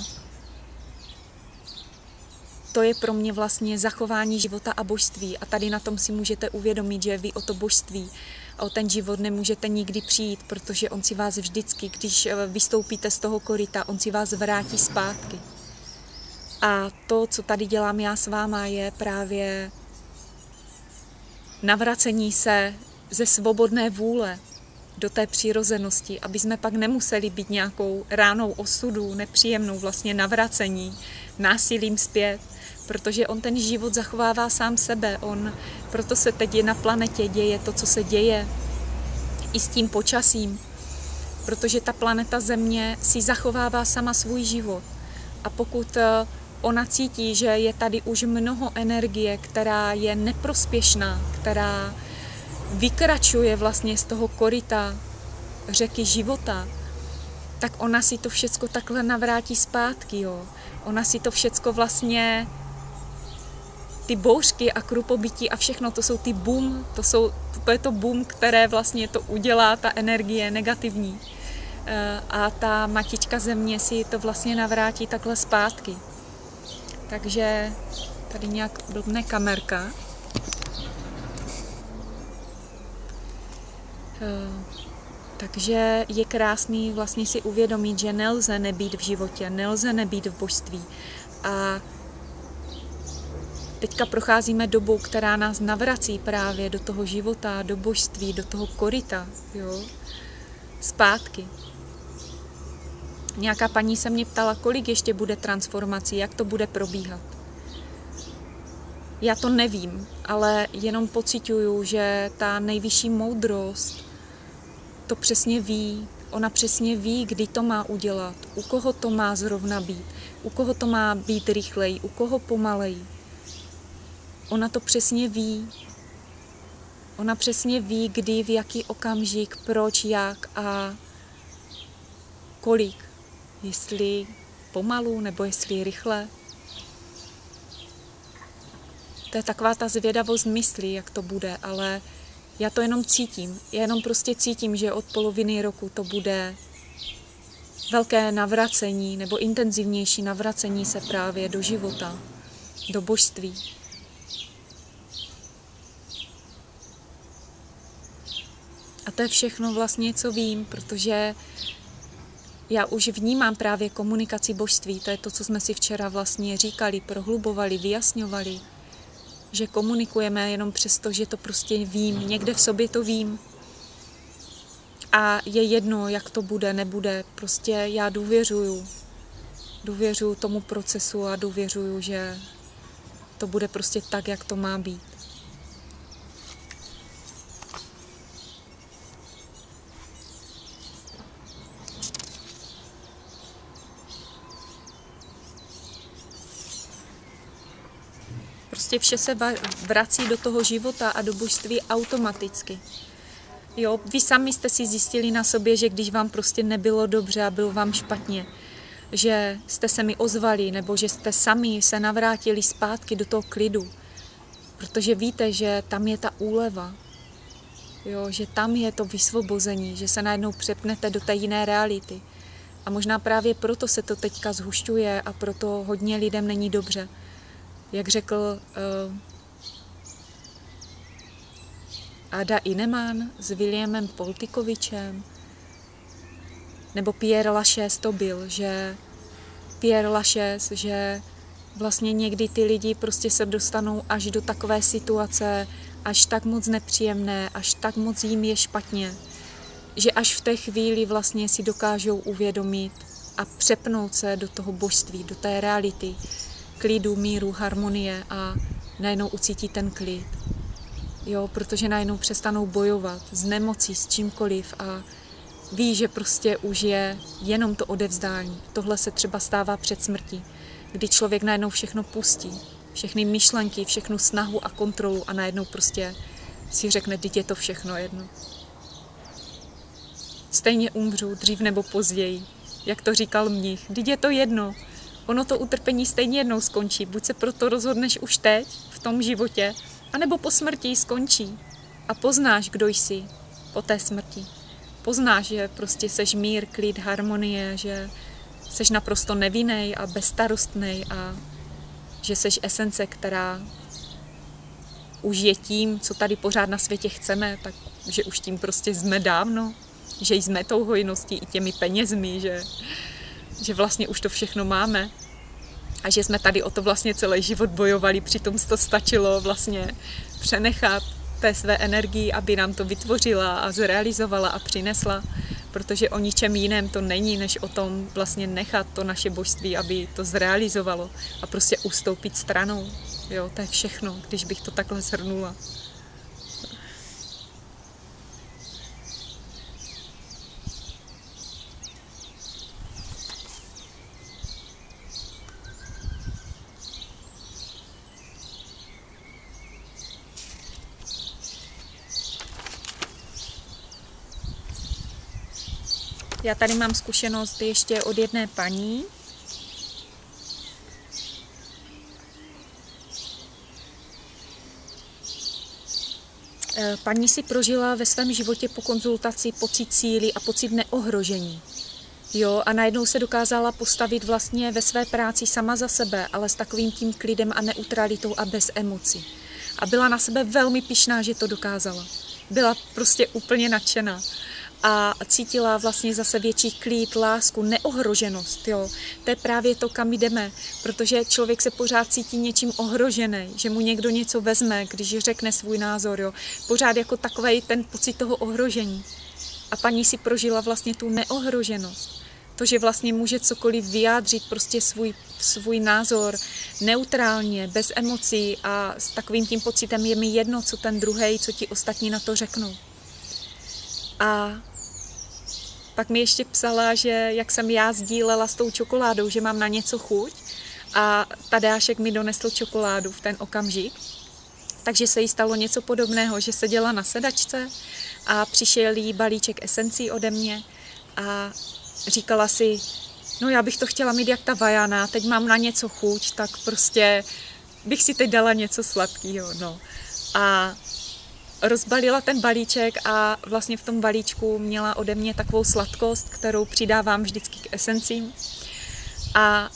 to je pro mě vlastně zachování života a božství. A tady na tom si můžete uvědomit, že vy o to božství a o ten život nemůžete nikdy přijít, protože on si vás vždycky, když eh, vystoupíte z toho korita, on si vás vrátí zpátky. A to, co tady dělám já s váma, je právě navracení se ze svobodné vůle do té přirozenosti, aby jsme pak nemuseli být nějakou ránou osudu, nepříjemnou vlastně navracení, násilím zpět, protože on ten život zachovává sám sebe. On, proto se teď na planetě děje to, co se děje, i s tím počasím, protože ta planeta Země si zachovává sama svůj život. A pokud eh, ona cítí, že je tady už mnoho energie, která je neprospěšná, která vykračuje vlastně z toho korita řeky života, tak ona si to všecko takhle navrátí zpátky. Jo. Ona si to všecko vlastně ty bouřky a krupobytí a všechno, to jsou ty boom, to, jsou, to je to boom, které vlastně to udělá, ta energie negativní. Eh, a ta matička země si to vlastně navrátí takhle zpátky. Takže tady nějak blbne kamerka. Eh, takže je krásný vlastně si uvědomit, že nelze nebýt v životě, nelze nebýt v božství. A teďka procházíme dobou, která nás navrací právě do toho života, do božství, do toho korita, jo, zpátky. Nějaká paní se mě ptala, kolik ještě bude transformací, jak to bude probíhat. Já to nevím, ale jenom pocituju, že ta nejvyšší moudrost to přesně ví. Ona přesně ví, kdy to má udělat, u koho to má zrovna být, u koho to má být rychleji, u koho pomaleji. Ona to přesně ví. Ona přesně ví, kdy, v jaký okamžik, proč, jak a kolik. Jestli pomalu nebo jestli rychle. To je taková ta zvědavost mysli, jak to bude, ale já to jenom cítím. Já jenom prostě cítím, že od poloviny roku to bude velké navracení nebo intenzivnější navracení se právě do života, do božství. A to je všechno vlastně, co vím, protože já už vnímám právě komunikaci božství. To je to, co jsme si včera vlastně říkali, prohlubovali, vyjasňovali. Že komunikujeme jenom přesto, že to prostě vím. Někde v sobě to vím. A je jedno, jak to bude, nebude. Prostě já důvěřuju. Důvěřuju tomu procesu a důvěřuju, že to bude prostě tak, jak to má být. Prostě vše se vrací do toho života a do božství automaticky. Jo, vy sami jste si zjistili na sobě, že když vám prostě nebylo dobře a bylo vám špatně, že jste se mi ozvali, nebo že jste sami se navrátili zpátky do toho klidu, Protože víte, že tam je ta úleva, jo, že tam je to vysvobození, že se najednou přepnete do té jiné reality. A možná právě proto se to teďka zhušťuje a proto hodně lidem není dobře. Jak řekl uh, Ada Ineman s Williamem Poltikovičem, nebo Pierre Lachaise to byl, že Pierre Lachaise, že vlastně někdy ty lidi prostě se dostanou až do takové situace, až tak moc nepříjemné, až tak moc jim je špatně, že až v té chvíli vlastně si dokážou uvědomit a přepnout se do toho božství, do té reality, klidu, míru, harmonie a najednou ucítí ten klid. Jo, protože najednou přestanou bojovat s nemocí, s čímkoliv a ví, že prostě už je jenom to odevzdání. Tohle se třeba stává před smrtí, kdy člověk najednou všechno pustí, všechny myšlenky, všechnu snahu a kontrolu a najednou prostě si řekne, teď je to všechno jedno. Stejně umřu dřív nebo později, jak to říkal mnich. Teď je to jedno. Ono to utrpení stejně jednou skončí. Buď se proto rozhodneš už teď, v tom životě, anebo po smrti skončí. A poznáš, kdo jsi po té smrti. Poznáš, že prostě seš mír, klid, harmonie, že seš naprosto nevinný a bezstarostný a že seš esence, která už je tím, co tady pořád na světě chceme, tak že už tím prostě jsme dávno, že jsme tou hojností i těmi penězmi, že, že vlastně už to všechno máme a že jsme tady o to vlastně celý život bojovali, přitom to stačilo vlastně přenechat té své energii, aby nám to vytvořila a zrealizovala a přinesla, protože o ničem jiném to není, než o tom vlastně nechat to naše božství, aby to zrealizovalo a prostě ustoupit stranou. Jo, to je všechno, když bych to takhle zhrnula. Já tady mám zkušenost ještě od jedné paní. Eh, paní si prožila ve svém životě po konzultaci pocit síly a pocit neohrožení. Jo, a najednou se dokázala postavit vlastně ve své práci sama za sebe, ale s takovým tím klidem a neutralitou a bez emocí. A byla na sebe velmi pišná, že to dokázala. Byla prostě úplně nadšená a cítila vlastně zase větší klid, lásku, neohroženost. Jo. To je právě to, kam jdeme, protože člověk se pořád cítí něčím ohrožený, že mu někdo něco vezme, když řekne svůj názor. Jo. Pořád jako takový ten pocit toho ohrožení. A paní si prožila vlastně tu neohroženost. To, že vlastně může cokoliv vyjádřit, prostě svůj, svůj názor neutrálně, bez emocí a s takovým tím pocitem je mi jedno, co ten druhý, co ti ostatní na to řeknou. A pak mi ještě psala, že jak jsem já sdílela s tou čokoládou, že mám na něco chuť a Tadášek mi donesl čokoládu v ten okamžik. Takže se jí stalo něco podobného, že seděla na sedačce a přišel jí balíček esencí ode mě a říkala si, no já bych to chtěla mít jak ta vajana, teď mám na něco chuť, tak prostě bych si teď dala něco sladkého. No. A rozbalila ten balíček a vlastně v tom balíčku měla ode mě takovou sladkost, kterou přidávám vždycky k esencím. A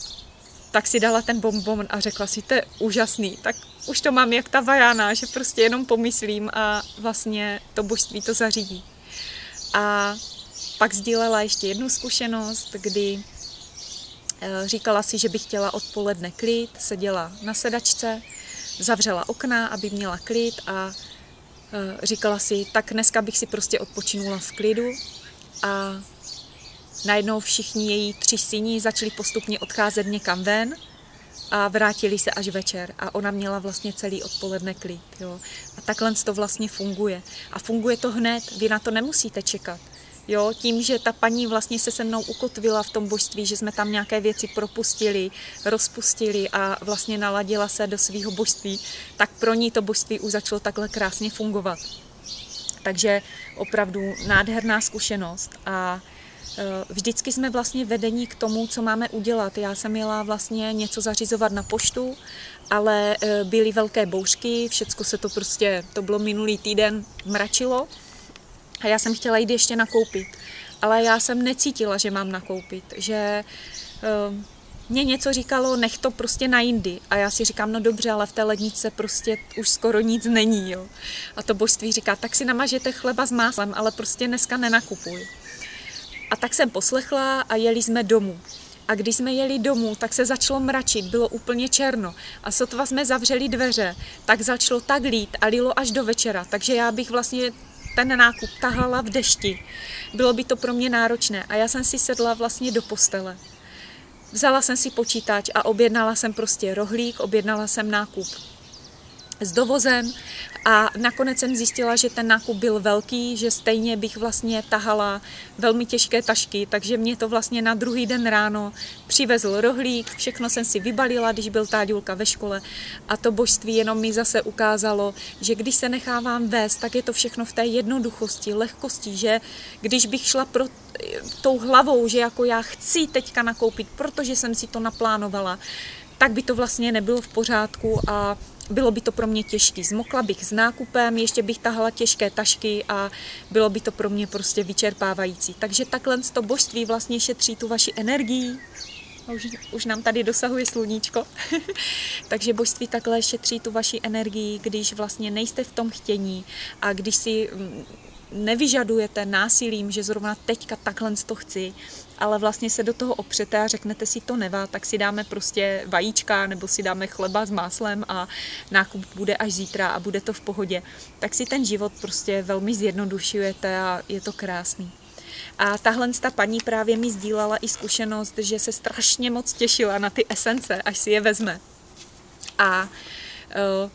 tak si dala ten bonbon a řekla si, to je úžasný, tak už to mám jak ta vajána, že prostě jenom pomyslím a vlastně to božství to zařídí. A pak sdílela ještě jednu zkušenost, kdy eh, říkala si, že by chtěla odpoledne klid, seděla na sedačce, zavřela okna, aby měla klid a říkala si, tak dneska bych si prostě odpočinula v klidu a najednou všichni její tři syni začali postupně odcházet někam ven a vrátili se až večer a ona měla vlastně celý odpoledne klid. Jo. A takhle to vlastně funguje. A funguje to hned, vy na to nemusíte čekat. Jo, tím, že ta paní vlastně se se mnou ukotvila v tom božství, že jsme tam nějaké věci propustili, rozpustili a vlastně naladila se do svého božství, tak pro ní to božství už začalo takhle krásně fungovat. Takže opravdu nádherná zkušenost a vždycky jsme vlastně vedení k tomu, co máme udělat. Já jsem měla vlastně něco zařizovat na poštu, ale eh, byly velké bouřky, všecko se to prostě, to bylo minulý týden, mračilo a já jsem chtěla jít ještě nakoupit. Ale já jsem necítila, že mám nakoupit, že mě něco říkalo, nech to prostě na jindy. A já si říkám, no dobře, ale v té ledničce prostě už skoro nic není, jo. A to božství říká, tak si namažete chleba s máslem, ale prostě dneska nenakupuj. A tak jsem poslechla a jeli jsme domů. A když jsme jeli domů, tak se začalo mračit, bylo úplně černo. A sotva jsme zavřeli dveře, tak začalo tak lít a lilo až do večera. Takže já bych vlastně ten nákup tahala v dešti. Bylo by to pro mě náročné. A já jsem si sedla vlastně do postele. Vzala jsem si počítač a objednala jsem prostě rohlík, objednala jsem nákup s dovozem. A nakonec jsem zjistila, že ten nákup byl velký, že stejně bych vlastně tahala velmi těžké tašky, takže mě to vlastně na druhý den ráno přivezl rohlík, všechno jsem si vybalila, když byl Táďulka ve škole. A to božství jenom mi zase ukázalo, že když se nechávám vést, tak je to všechno v té jednoduchosti, lehkosti, že když bych šla pro tou hlavou, že jako já chci teďka nakoupit, protože jsem si to naplánovala, tak by to vlastně nebylo v pořádku a bylo by to pro mě těžké. Zmokla bych s nákupem, ještě bych tahala těžké tašky a bylo by to pro mě prostě vyčerpávající. Takže takhle to božství vlastně šetří tu vaši energii, už, už nám tady dosahuje sluníčko. Takže božství takhle šetří tu vaši energii, když vlastně nejste v tom chtění a když si mm, nevyžadujete násilím, že zrovna teďka takhle to chci, ale vlastně se do toho opřete a řeknete si to nevá, tak si dáme prostě vajíčka nebo si dáme chleba s máslem a nákup bude až zítra a bude to v pohodě. Tak si ten život prostě velmi zjednodušujete a je to krásný. A tahle ta paní právě mi sdílala i zkušenost, že se strašně moc těšila na ty esence, až si je vezme. A uh,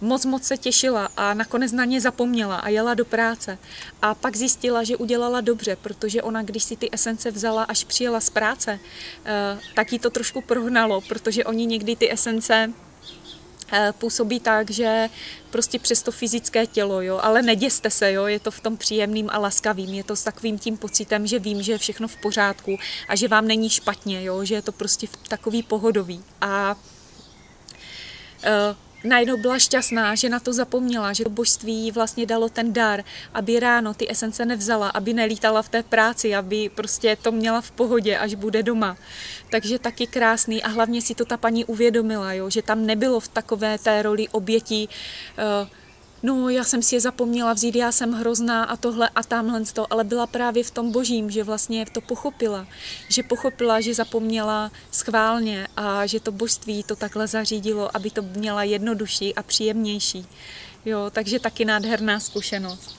moc moc se těšila a nakonec na ně zapomněla a jela do práce. A pak zjistila, že udělala dobře, protože ona, když si ty esence vzala, až přijela z práce, eh, tak jí to trošku prohnalo, protože oni někdy ty esence eh, působí tak, že prostě přes to fyzické tělo, jo, ale neděste se, jo, je to v tom příjemným a laskavým, je to s takovým tím pocitem, že vím, že je všechno v pořádku a že vám není špatně, jo, že je to prostě takový pohodový. A uh, najednou byla šťastná, že na to zapomněla, že to božství jí vlastně dalo ten dar, aby ráno ty esence nevzala, aby nelítala v té práci, aby prostě to měla v pohodě, až bude doma. Takže taky krásný a hlavně si to ta paní uvědomila, jo, že tam nebylo v takové té roli obětí uh, no já jsem si je zapomněla vzít, já jsem hrozná a tohle a tamhle to, ale byla právě v tom božím, že vlastně to pochopila, že pochopila, že zapomněla schválně a že to božství to takhle zařídilo, aby to měla jednodušší a příjemnější. Jo, takže taky nádherná zkušenost.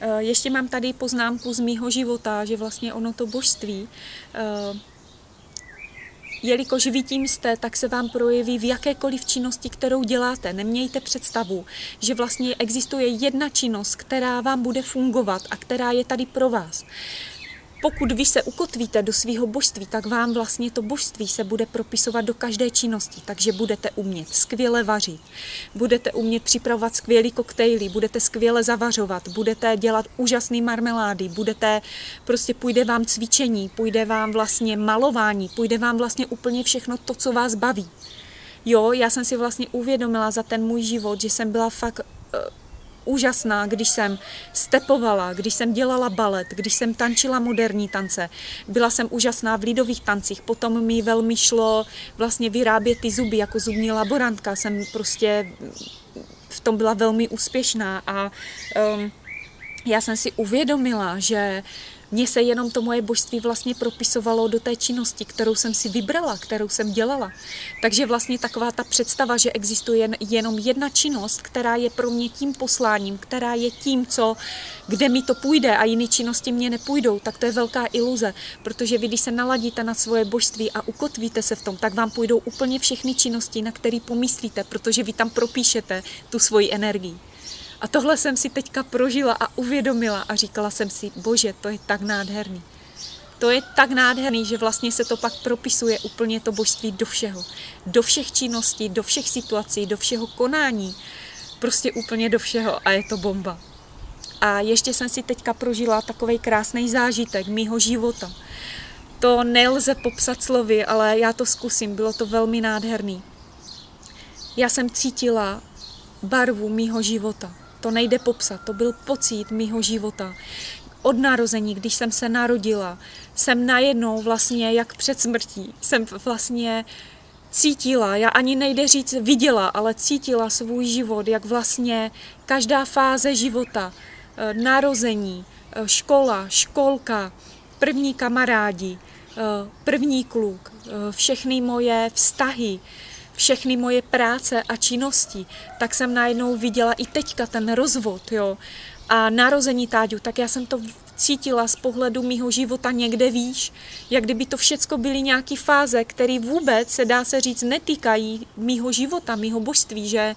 Eh, ještě mám tady poznámku z mýho života, že vlastně ono to božství eh, jelikož vy tím jste, tak se vám projeví v jakékoliv činnosti, kterou děláte. Nemějte představu, že vlastně existuje jedna činnost, která vám bude fungovat a která je tady pro vás pokud vy se ukotvíte do svého božství, tak vám vlastně to božství se bude propisovat do každé činnosti. Takže budete umět skvěle vařit, budete umět připravovat skvělý koktejly, budete skvěle zavařovat, budete dělat úžasné marmelády, budete, prostě půjde vám cvičení, půjde vám vlastně malování, půjde vám vlastně úplně všechno to, co vás baví. Jo, já jsem si vlastně uvědomila za ten můj život, že jsem byla fakt uh, úžasná, když jsem stepovala, když jsem dělala balet, když jsem tančila moderní tance. Byla jsem úžasná v lidových tancích, potom mi velmi šlo vlastně vyrábět ty zuby jako zubní laborantka. Jsem prostě v tom byla velmi úspěšná a um, já jsem si uvědomila, že mně se jenom to moje božství vlastně propisovalo do té činnosti, kterou jsem si vybrala, kterou jsem dělala. Takže vlastně taková ta představa, že existuje jen, jenom jedna činnost, která je pro mě tím posláním, která je tím, co, kde mi to půjde a jiné činnosti mě nepůjdou, tak to je velká iluze, protože vy, když se naladíte na svoje božství a ukotvíte se v tom, tak vám půjdou úplně všechny činnosti, na které pomyslíte, protože vy tam propíšete tu svoji energii. A tohle jsem si teďka prožila a uvědomila a říkala jsem si, bože, to je tak nádherný. To je tak nádherný, že vlastně se to pak propisuje úplně to božství do všeho. Do všech činností, do všech situací, do všeho konání. prostě úplně do všeho a je to bomba. A ještě jsem si teďka prožila takový krásný zážitek mýho života. To nelze popsat slovy, ale já to zkusím, bylo to velmi nádherný. Já jsem cítila barvu mýho života. To nejde popsat, to byl pocit mýho života. Od narození, když jsem se narodila, jsem najednou vlastně jak před smrtí, jsem vlastně cítila, já ani nejde říct viděla, ale cítila svůj život, jak vlastně každá fáze života, eh, narození, eh, škola, školka, první kamarádi, eh, první kluk, všechny moje vztahy, všechny moje práce a činnosti, tak jsem najednou viděla i teďka ten rozvod, jo, a narození Táďu, tak já jsem to cítila z pohledu mýho života někde výš, jak kdyby to všecko byly nějaké fáze, které vůbec, se dá se říct, netýkají mýho života, mýho božství, že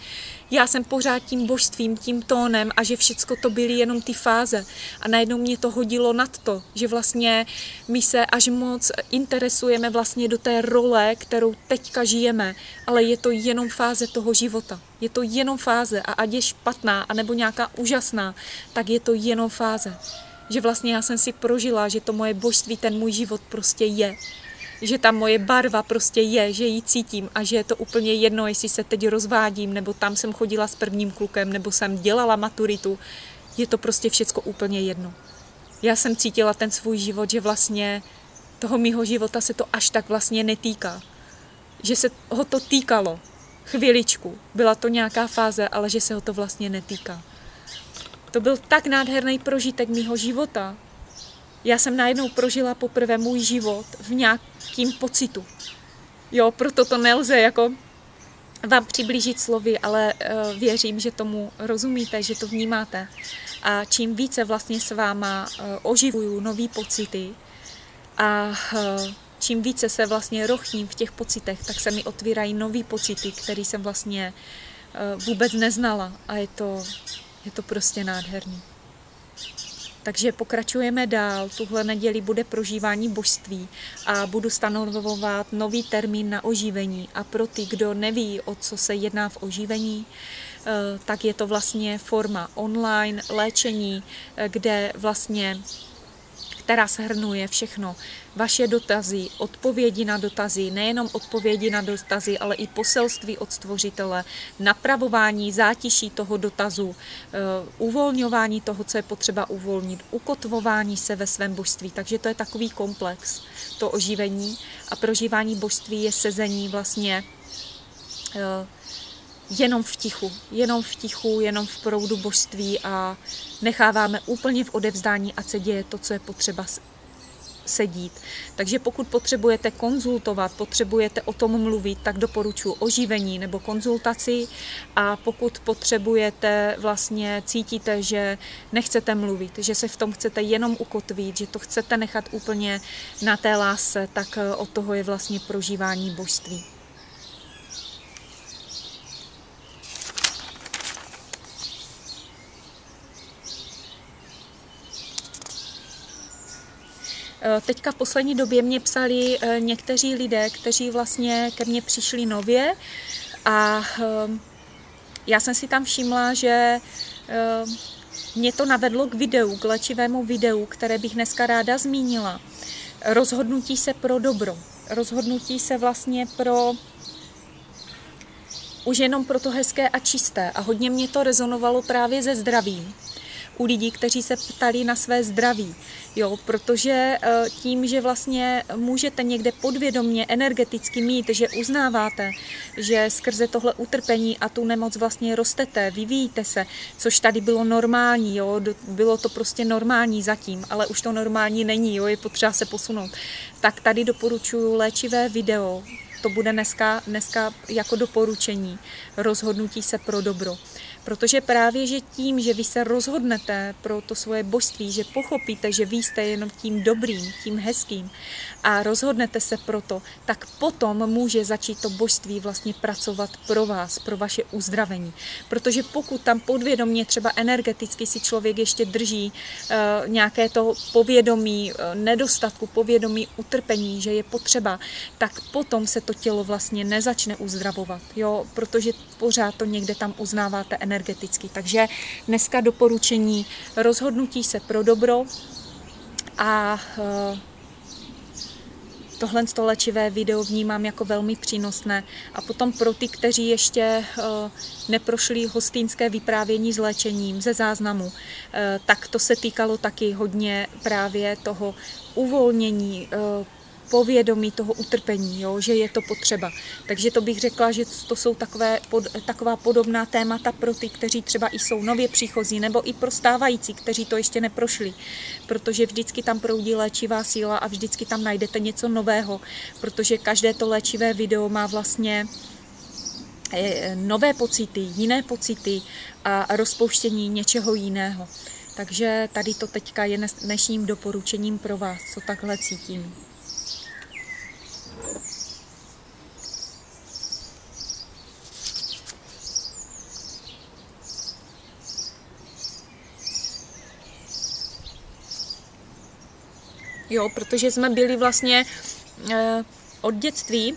já jsem pořád tím božstvím, tím tónem a že všecko to byly jenom ty fáze. A najednou mě to hodilo nad to, že vlastně my se až moc interesujeme vlastně do té role, kterou teďka žijeme, ale je to jenom fáze toho života. Je to jenom fáze a ať je špatná, anebo nějaká úžasná, tak je to jenom fáze že vlastně já jsem si prožila, že to moje božství, ten můj život prostě je. Že ta moje barva prostě je, že ji cítím a že je to úplně jedno, jestli se teď rozvádím, nebo tam jsem chodila s prvním klukem, nebo jsem dělala maturitu. Je to prostě všecko úplně jedno. Já jsem cítila ten svůj život, že vlastně toho mýho života se to až tak vlastně netýká. Že se ho to týkalo chviličku. Byla to nějaká fáze, ale že se ho to vlastně netýká. To byl tak nádherný prožitek mýho života. Já jsem najednou prožila poprvé můj život v nějakým pocitu. Jo, proto to nelze jako vám přiblížit slovy, ale uh, věřím, že tomu rozumíte, že to vnímáte. A čím více vlastně s váma uh, oživuju nový pocity a uh, čím více se vlastně rochním v těch pocitech, tak se mi otvírají nový pocity, které jsem vlastně vůbec neznala. A je to je to prostě nádherný. Takže pokračujeme dál. Tuhle neděli bude prožívání božství a budu stanovovat nový termín na oživení. A pro ty, kdo neví, o co se jedná v oživení, eh, tak je to vlastně forma online léčení, eh, kde vlastně která shrnuje všechno. Vaše dotazy, odpovědi na dotazy, nejenom odpovědi na dotazy, ale i poselství od stvořitele, napravování zátiší toho dotazu, eh, uvolňování toho, co je potřeba uvolnit, ukotvování se ve svém božství. Takže to je takový komplex, to oživení a prožívání božství je sezení vlastně eh, jenom v tichu, jenom v tichu, jenom v proudu božství a necháváme úplně v odevzdání, a se děje to, co je potřeba sedít. Takže pokud potřebujete konzultovat, potřebujete o tom mluvit, tak doporučuji oživení nebo konzultaci a pokud potřebujete, vlastně cítíte, že nechcete mluvit, že se v tom chcete jenom ukotvit, že to chcete nechat úplně na té lásce, tak od toho je vlastně prožívání božství. Teďka v poslední době mě psali eh, někteří lidé, kteří vlastně ke mně přišli nově a ehm, já jsem si tam všimla, že ehm, mě to navedlo k videu, k léčivému videu, které bych dneska ráda zmínila. Rozhodnutí se pro dobro. Rozhodnutí se vlastně pro už jenom pro to hezké a čisté. A hodně mě to rezonovalo právě ze zdravím u lidí, kteří se ptali na své zdraví. Jo, protože eh, tím, že vlastně můžete někde podvědomně energeticky mít, že uznáváte, že skrze tohle utrpení a tu nemoc vlastně rostete, vyvíjíte se, což tady bylo normální, jo, bylo to prostě normální zatím, ale už to normální není, jo, je potřeba se posunout. Tak tady doporučuji léčivé video, to bude dneska, dneska jako doporučení, rozhodnutí se pro dobro. Protože právě, že tím, že vy se rozhodnete pro to svoje božství, že pochopíte, že vy jste jenom tím dobrým, tím hezkým a rozhodnete se pro to, tak potom může začít to božství vlastně pracovat pro vás, pro vaše uzdravení. Protože pokud tam podvědomě třeba energeticky si člověk ještě drží uh, nějaké to povědomí, uh, nedostatku, povědomí utrpení, že je potřeba, tak potom se to tělo vlastně nezačne uzdravovat, jo, protože pořád to někde tam uznáváte energeticky. Takže dneska doporučení rozhodnutí se pro dobro a uh, tohle léčivé video vnímám jako velmi přínosné. A potom pro ty, kteří ještě eh, neprošli hostýnské vyprávění s léčením ze záznamu, eh, tak to se týkalo taky hodně právě toho uvolnění, eh, povědomí toho utrpení, jo, že je to potřeba. Takže to bych řekla, že to jsou takové, pod, taková podobná témata pro ty, kteří třeba i jsou nově příchozí, nebo i pro stávající, kteří to ještě neprošli. Protože vždycky tam proudí léčivá síla a vždycky tam najdete něco nového, protože každé to léčivé video má vlastně eh, nové pocity, jiné pocity a rozpouštění něčeho jiného. Takže tady to teďka je dnešním doporučením pro vás, co takhle cítím. Jo, protože jsme byli vlastně eh, od dětství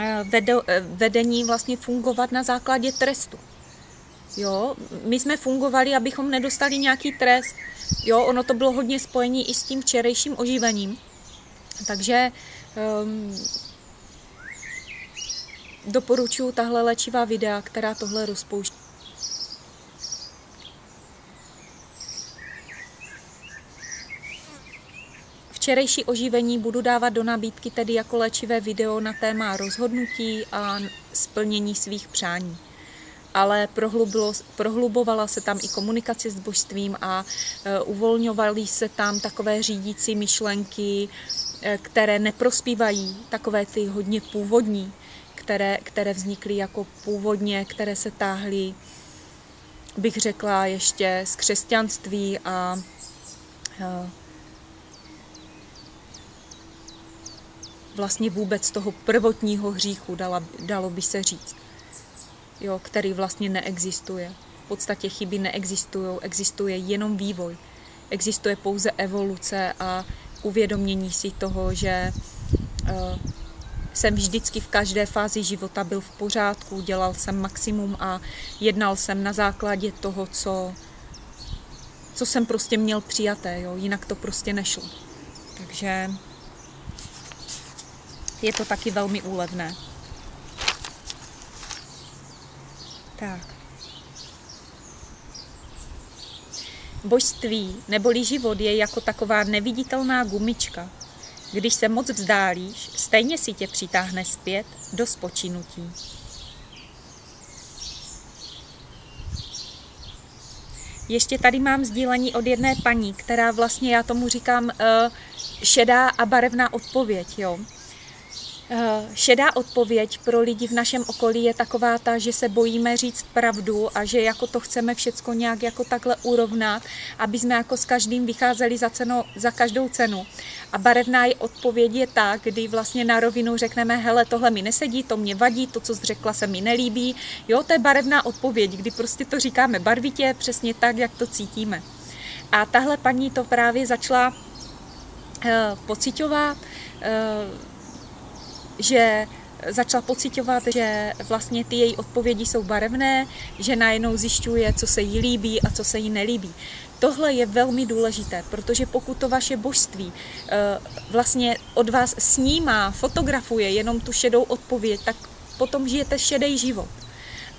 eh, eh, vedení vlastně fungovat na základě trestu. Jo, my jsme fungovali, abychom nedostali nějaký trest. Jo, ono to bylo hodně spojení i s tím včerejším oživením. Takže um, doporučuji tahle léčivá videa, která tohle rozpouští. Včerejší oživení budu dávat do nabídky tedy jako léčivé video na téma rozhodnutí a splnění svých přání. Ale prohlubovala se tam i komunikace s božstvím a e, uvolňovaly se tam takové řídící myšlenky, e, které neprospívají, takové ty hodně původní, které, které vznikly jako původně, které se táhly, bych řekla, ještě z křesťanství a vlastně vůbec toho prvotního hříchu, dala, dalo by se říct, jo, který vlastně neexistuje. V podstatě chyby neexistují, existuje jenom vývoj. Existuje pouze evoluce a uvědomění si toho, že uh, jsem vždycky v každé fázi života byl v pořádku, dělal jsem maximum a jednal jsem na základě toho, co, co jsem prostě měl přijaté, jo, jinak to prostě nešlo. Takže je to taky velmi úlevné. Tak. Božství neboli život je jako taková neviditelná gumička. Když se moc vzdálíš, stejně si tě přitáhne zpět do spočinutí. Ještě tady mám sdílení od jedné paní, která vlastně, já tomu říkám, uh, šedá a barevná odpověď. Jo? Eh, šedá odpověď pro lidi v našem okolí je taková ta, že se bojíme říct pravdu a že jako to chceme všecko nějak jako takhle urovnat, aby jsme jako s každým vycházeli za, cenu, za každou cenu. A barevná je odpověď je ta, kdy vlastně na rovinu řekneme, hele, tohle mi nesedí, to mě vadí, to, co jsi řekla, se mi nelíbí. Jo, to je barevná odpověď, kdy prostě to říkáme barvitě, přesně tak, jak to cítíme. A tahle paní to právě začala uh, pocitovat, uh, že začala pocitovat, že vlastně ty její odpovědi jsou barevné, že najednou zjišťuje, co se jí líbí a co se jí nelíbí. Tohle je velmi důležité, protože pokud to vaše božství eh, vlastně od vás snímá, fotografuje jenom tu šedou odpověď, tak potom žijete šedý život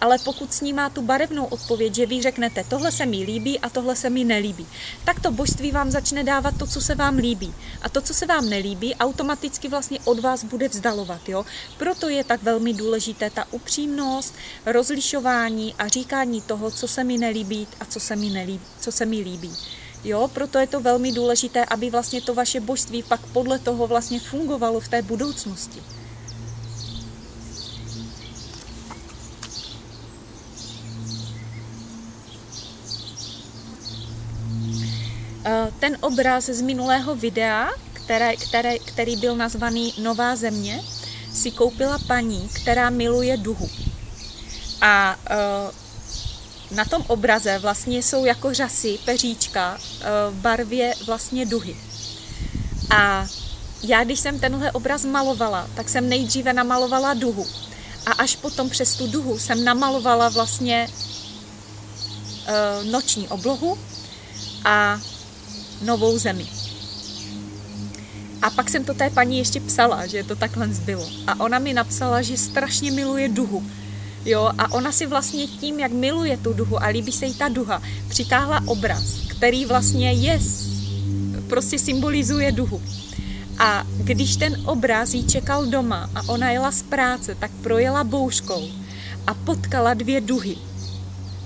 ale pokud s ní má tu barevnou odpověď, že vy řeknete, tohle se mi líbí a tohle se mi nelíbí, tak to božství vám začne dávat to, co se vám líbí. A to, co se vám nelíbí, automaticky vlastně od vás bude vzdalovat. Jo? Proto je tak velmi důležité ta upřímnost, rozlišování a říkání toho, co se mi nelíbí a co se mi, nelíbí, co se mi líbí. Jo, proto je to velmi důležité, aby vlastně to vaše božství pak podle toho vlastně fungovalo v té budoucnosti. Ten obraz z minulého videa, které, které, který byl nazvaný Nová země, si koupila paní, která miluje duhu. A uh, na tom obraze vlastně jsou jako řasy, peříčka uh, v barvě vlastně duhy. A já, když jsem tenhle obraz malovala, tak jsem nejdříve namalovala duhu. A až potom přes tu duhu jsem namalovala vlastně noční oblohu a novou zemi. A pak jsem to té paní ještě psala, že to takhle bylo. A ona mi napsala, že strašně miluje duhu. Jo, a ona si vlastně tím, jak miluje tu duhu a líbí se jí ta duha, přitáhla obraz, který vlastně je, prostě symbolizuje duhu. A když ten obraz jí čekal doma a ona jela z práce, tak projela bouškou a potkala dvě duhy.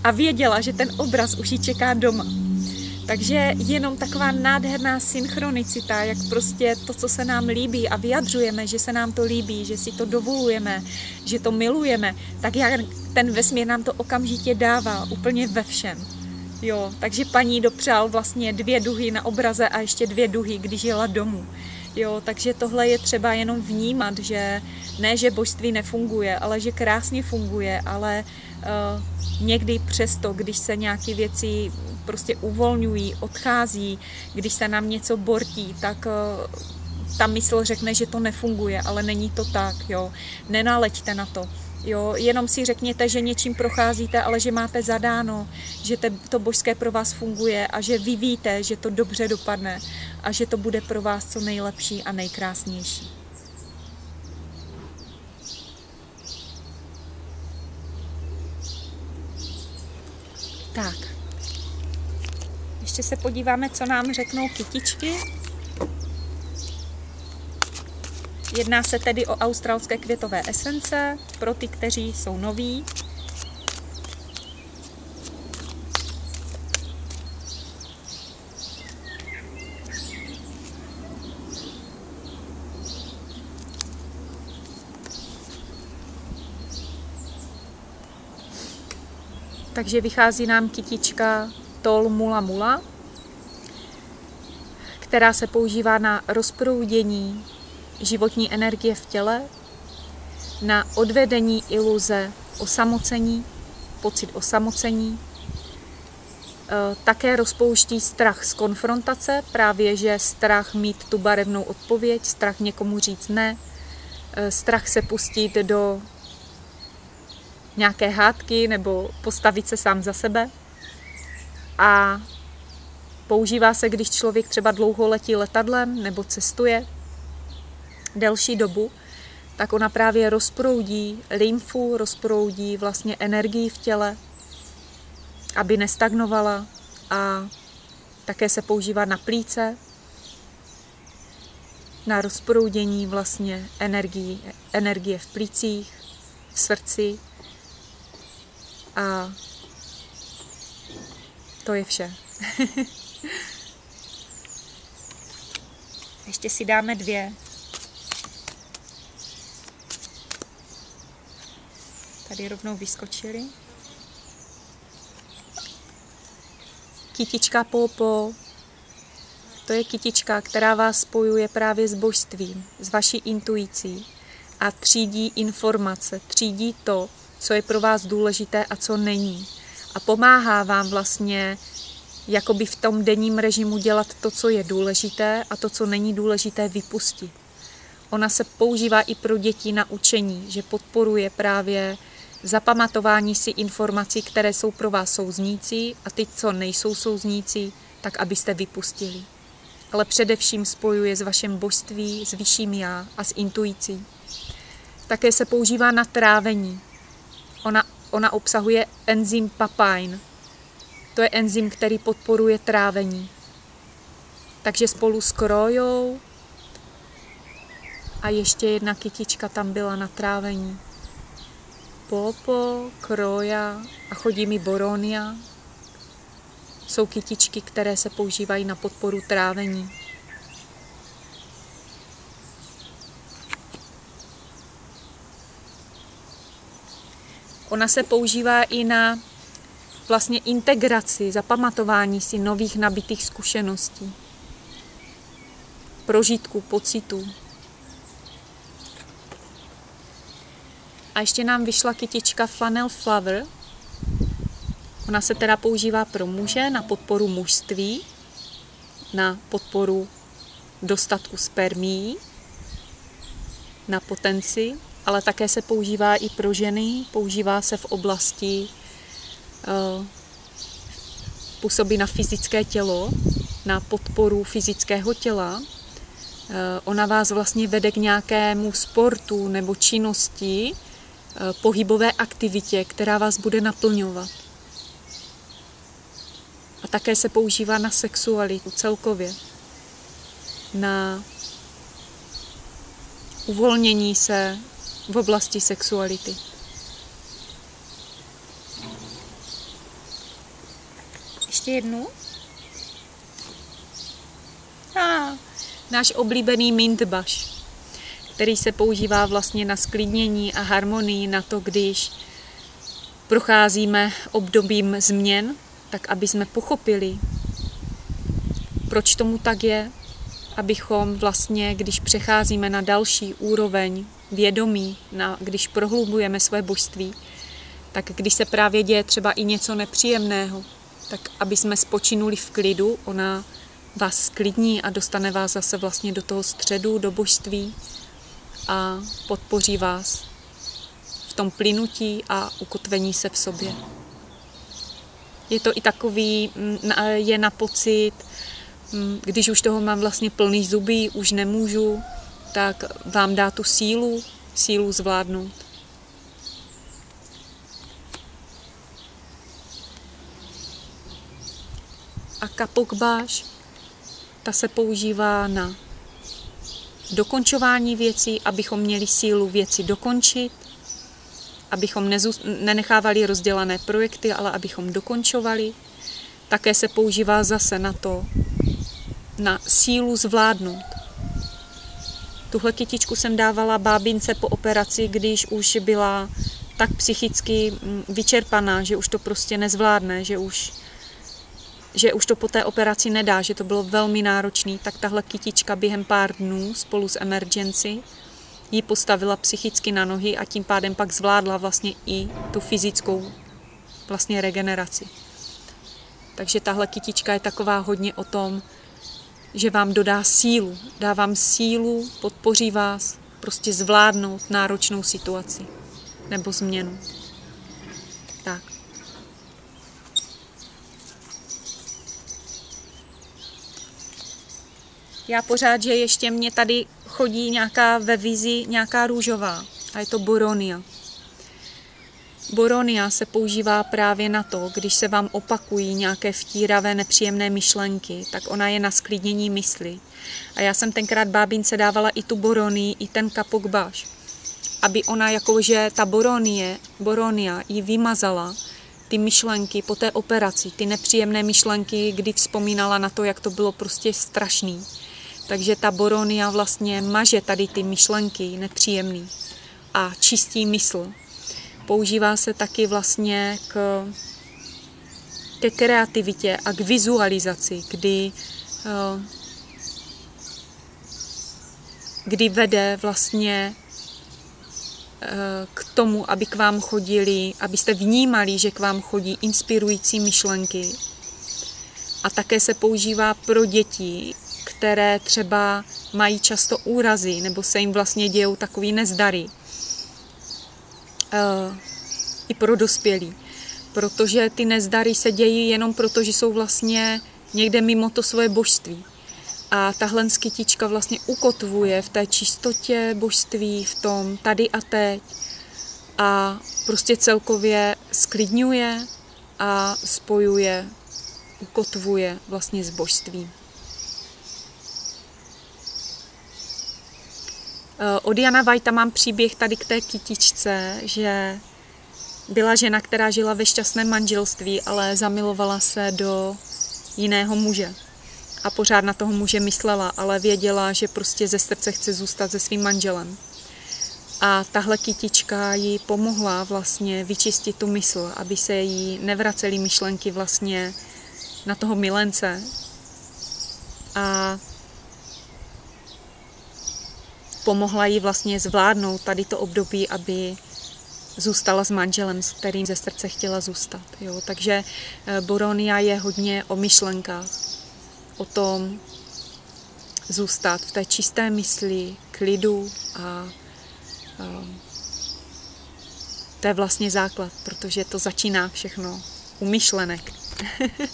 A věděla, že ten obraz už jí čeká doma. Takže jenom taková nádherná synchronicita, jak prostě to, co se nám líbí a vyjadřujeme, že se nám to líbí, že si to dovolujeme, že to milujeme, tak jak ten vesmír nám to okamžitě dává úplně ve všem. Jo, takže paní dopřál vlastně dvě duhy na obraze a ještě dvě duhy, když jela domů. Jo, takže tohle je třeba jenom vnímat, že ne, že božství nefunguje, ale že krásně funguje, ale uh, někdy přesto, když se nějaké věci prostě uvolňují, odchází, když se nám něco bortí, tak uh, ta mysl řekne, že to nefunguje, ale není to tak, jo. Nenaleďte na to. Jo, jenom si řekněte, že něčím procházíte, ale že máte zadáno, že to božské pro vás funguje a že vy víte, že to dobře dopadne a že to bude pro vás co nejlepší a nejkrásnější. Tak. Ještě se podíváme, co nám řeknou kytičky. Jedná se tedy o australské květové esence pro ty, kteří jsou noví. Takže vychází nám kytička Tol Mula Mula, která se používá na rozproudění životní energie v těle, na odvedení iluze osamocení, pocit osamocení. E, také rozpouští strach z konfrontace, právě že strach mít tu barevnou odpověď, strach někomu říct ne, e, strach se pustit do nějaké hádky nebo postavit se sám za sebe. A používá se, když člověk třeba dlouho letí letadlem nebo cestuje delší dobu, tak ona právě rozproudí lymfu, rozproudí vlastně energii v těle, aby nestagnovala a také se používá na plíce, na rozproudění vlastně energii, energie v plících, v srdci a to je vše. Ještě si dáme dvě. Tady rovnou vyskočili. Kytička Popo. To je kytička, která vás spojuje právě s božstvím, s vaší intuicí a třídí informace, třídí to, co je pro vás důležité a co není. A pomáhá vám vlastně jakoby v tom denním režimu dělat to, co je důležité a to, co není důležité, vypustit. Ona se používá i pro děti na učení, že podporuje právě zapamatování si informací, které jsou pro vás souznící a ty, co nejsou souznící, tak abyste vypustili. Ale především spojuje s vašem božství, s vyšším já a s intuicí. Také se používá na trávení. Ona, ona obsahuje enzym papain. To je enzym, který podporuje trávení. Takže spolu s krojou a ještě jedna kytička tam byla na trávení. Popo, kroja a chodí mi boronia. Jsou kytičky, které se používají na podporu trávení. Ona se používá i na vlastně integraci, zapamatování si nových nabitých zkušeností, prožitků, pocitů. A ještě nám vyšla kytička Flannel Flower. Ona se teda používá pro muže na podporu mužství, na podporu dostatku spermí, na potenci, ale také se používá i pro ženy, používá se v oblasti uh, působí na fyzické tělo, na podporu fyzického těla. Eh, ona vás vlastně vede k nějakému sportu nebo činnosti, eh, pohybové aktivitě, která vás bude naplňovat. A také se používá na sexualitu celkově. Na uvolnění se v oblasti sexuality. Ještě jednu. Ah, náš oblíbený mintbaš, který se používá vlastně na sklidnění a harmonii, na to, když procházíme obdobím změn, tak aby jsme pochopili, proč tomu tak je, abychom vlastně, když přecházíme na další úroveň vědomí, na, když prohlubujeme své božství, tak když se právě děje třeba i něco nepříjemného, tak aby jsme spočinuli v klidu, ona vás sklidní a dostane vás zase vlastně do toho středu, do božství a podpoří vás v tom plynutí a ukotvení se v sobě. Je to i takový, je na pocit, když už toho mám vlastně plný zuby, už nemůžu, tak vám dá tu sílu, sílu zvládnout. A kapokbáš, ta se používá na dokončování věcí, abychom měli sílu věci dokončit, abychom nenechávali rozdělané projekty, ale abychom dokončovali. Také se používá zase na to, na sílu zvládnout. Tuhle kytičku jsem dávala bábince po operaci, když už byla tak psychicky mm, vyčerpaná, že už to prostě nezvládne, že už, že už to po té operaci nedá, že to bylo velmi náročné, tak tahle kytička během pár dnů spolu s emergency ji postavila psychicky na nohy a tím pádem pak zvládla vlastně i tu fyzickou vlastně regeneraci. Takže tahle kytička je taková hodně o tom, že vám dodá sílu, dá vám sílu, podpoří vás prostě zvládnout náročnou situaci nebo změnu. Tak. Já pořád, že ještě mě tady chodí nějaká ve vizi, nějaká růžová a je to boronia. Boronia se používá právě na to, když se vám opakují nějaké vtíravé, nepříjemné myšlenky, tak ona je na sklidnění mysli. A já jsem tenkrát bábince dávala i tu boronii, i ten kapokbaš, aby ona jakože ta boronie, boronia ji vymazala, ty myšlenky po té operaci, ty nepříjemné myšlenky, kdy vzpomínala na to, jak to bylo prostě strašný. Takže ta boronia vlastně maže tady ty myšlenky nepříjemný a čistí mysl. Používá se taky vlastně k, ke kreativitě a k vizualizaci, kdy, eh, kdy vede vlastně eh, k tomu, aby k vám chodili, abyste vnímali, že k vám chodí inspirující myšlenky. A také se používá pro děti, které třeba mají často úrazy nebo se jim vlastně dějou takový nezdary. Uh, I pro dospělí. Protože ty nezdary se dějí jenom proto, že jsou vlastně někde mimo to svoje božství. A tahle skytička vlastně ukotvuje v té čistotě božství, v tom tady a teď. A prostě celkově sklidňuje a spojuje, ukotvuje vlastně s božstvím. Od Jana Vajta mám příběh tady k té kytičce, že byla žena, která žila ve šťastném manželství, ale zamilovala se do jiného muže. A pořád na toho muže myslela, ale věděla, že prostě ze srdce chce zůstat se svým manželem. A tahle kytička jí pomohla vlastně vyčistit tu mysl, aby se jí nevracely myšlenky vlastně na toho milence. A pomohla jí vlastně zvládnout tady to období, aby zůstala s manželem, s kterým ze srdce chtěla zůstat. Jo? Takže eh, Boronia je hodně o myšlenkách, o tom zůstat v té čisté mysli, klidu a um, to je vlastně základ, protože to začíná všechno u myšlenek.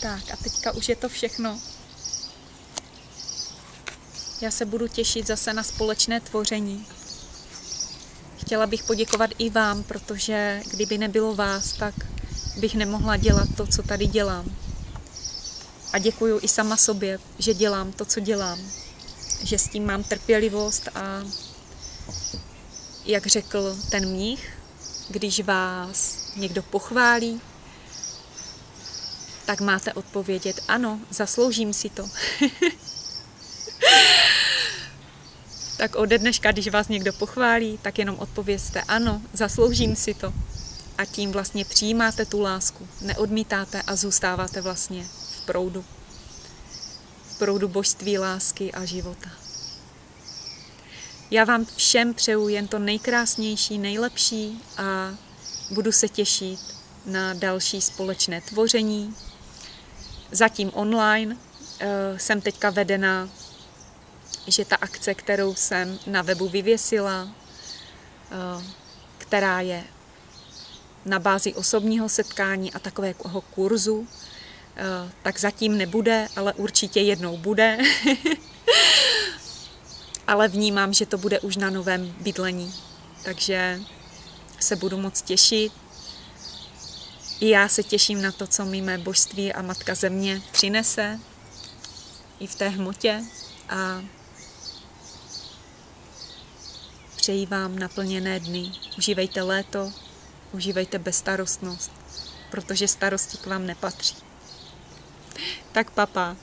tak a teďka už je to všechno. Já se budu těšit zase na společné tvoření. Chtěla bych poděkovat i vám, protože kdyby nebylo vás, tak bych nemohla dělat to, co tady dělám. A děkuju i sama sobě, že dělám to, co dělám. Že s tím mám trpělivost a jak řekl ten mních, když vás někdo pochválí, tak máte odpovědět, ano, zasloužím si to. tak ode dneška, když vás někdo pochválí, tak jenom odpovězte, ano, zasloužím si to. A tím vlastně přijímáte tu lásku, neodmítáte a zůstáváte vlastně v proudu. V proudu božství, lásky a života. Já vám všem přeju jen to nejkrásnější, nejlepší a budu se těšit na další společné tvoření. Zatím online eh, jsem teďka vedena, že ta akce, kterou jsem na webu vyvěsila, eh, která je na bázi osobního setkání a takového kurzu, eh, tak zatím nebude, ale určitě jednou bude. ale vnímám, že to bude už na novém bydlení. Takže se budu moc těšit. I já se těším na to, co mi mé božství a Matka Země přinese i v té hmotě a přeji vám naplněné dny. Užívejte léto, užívejte bezstarostnost, protože starosti k vám nepatří. Tak papa.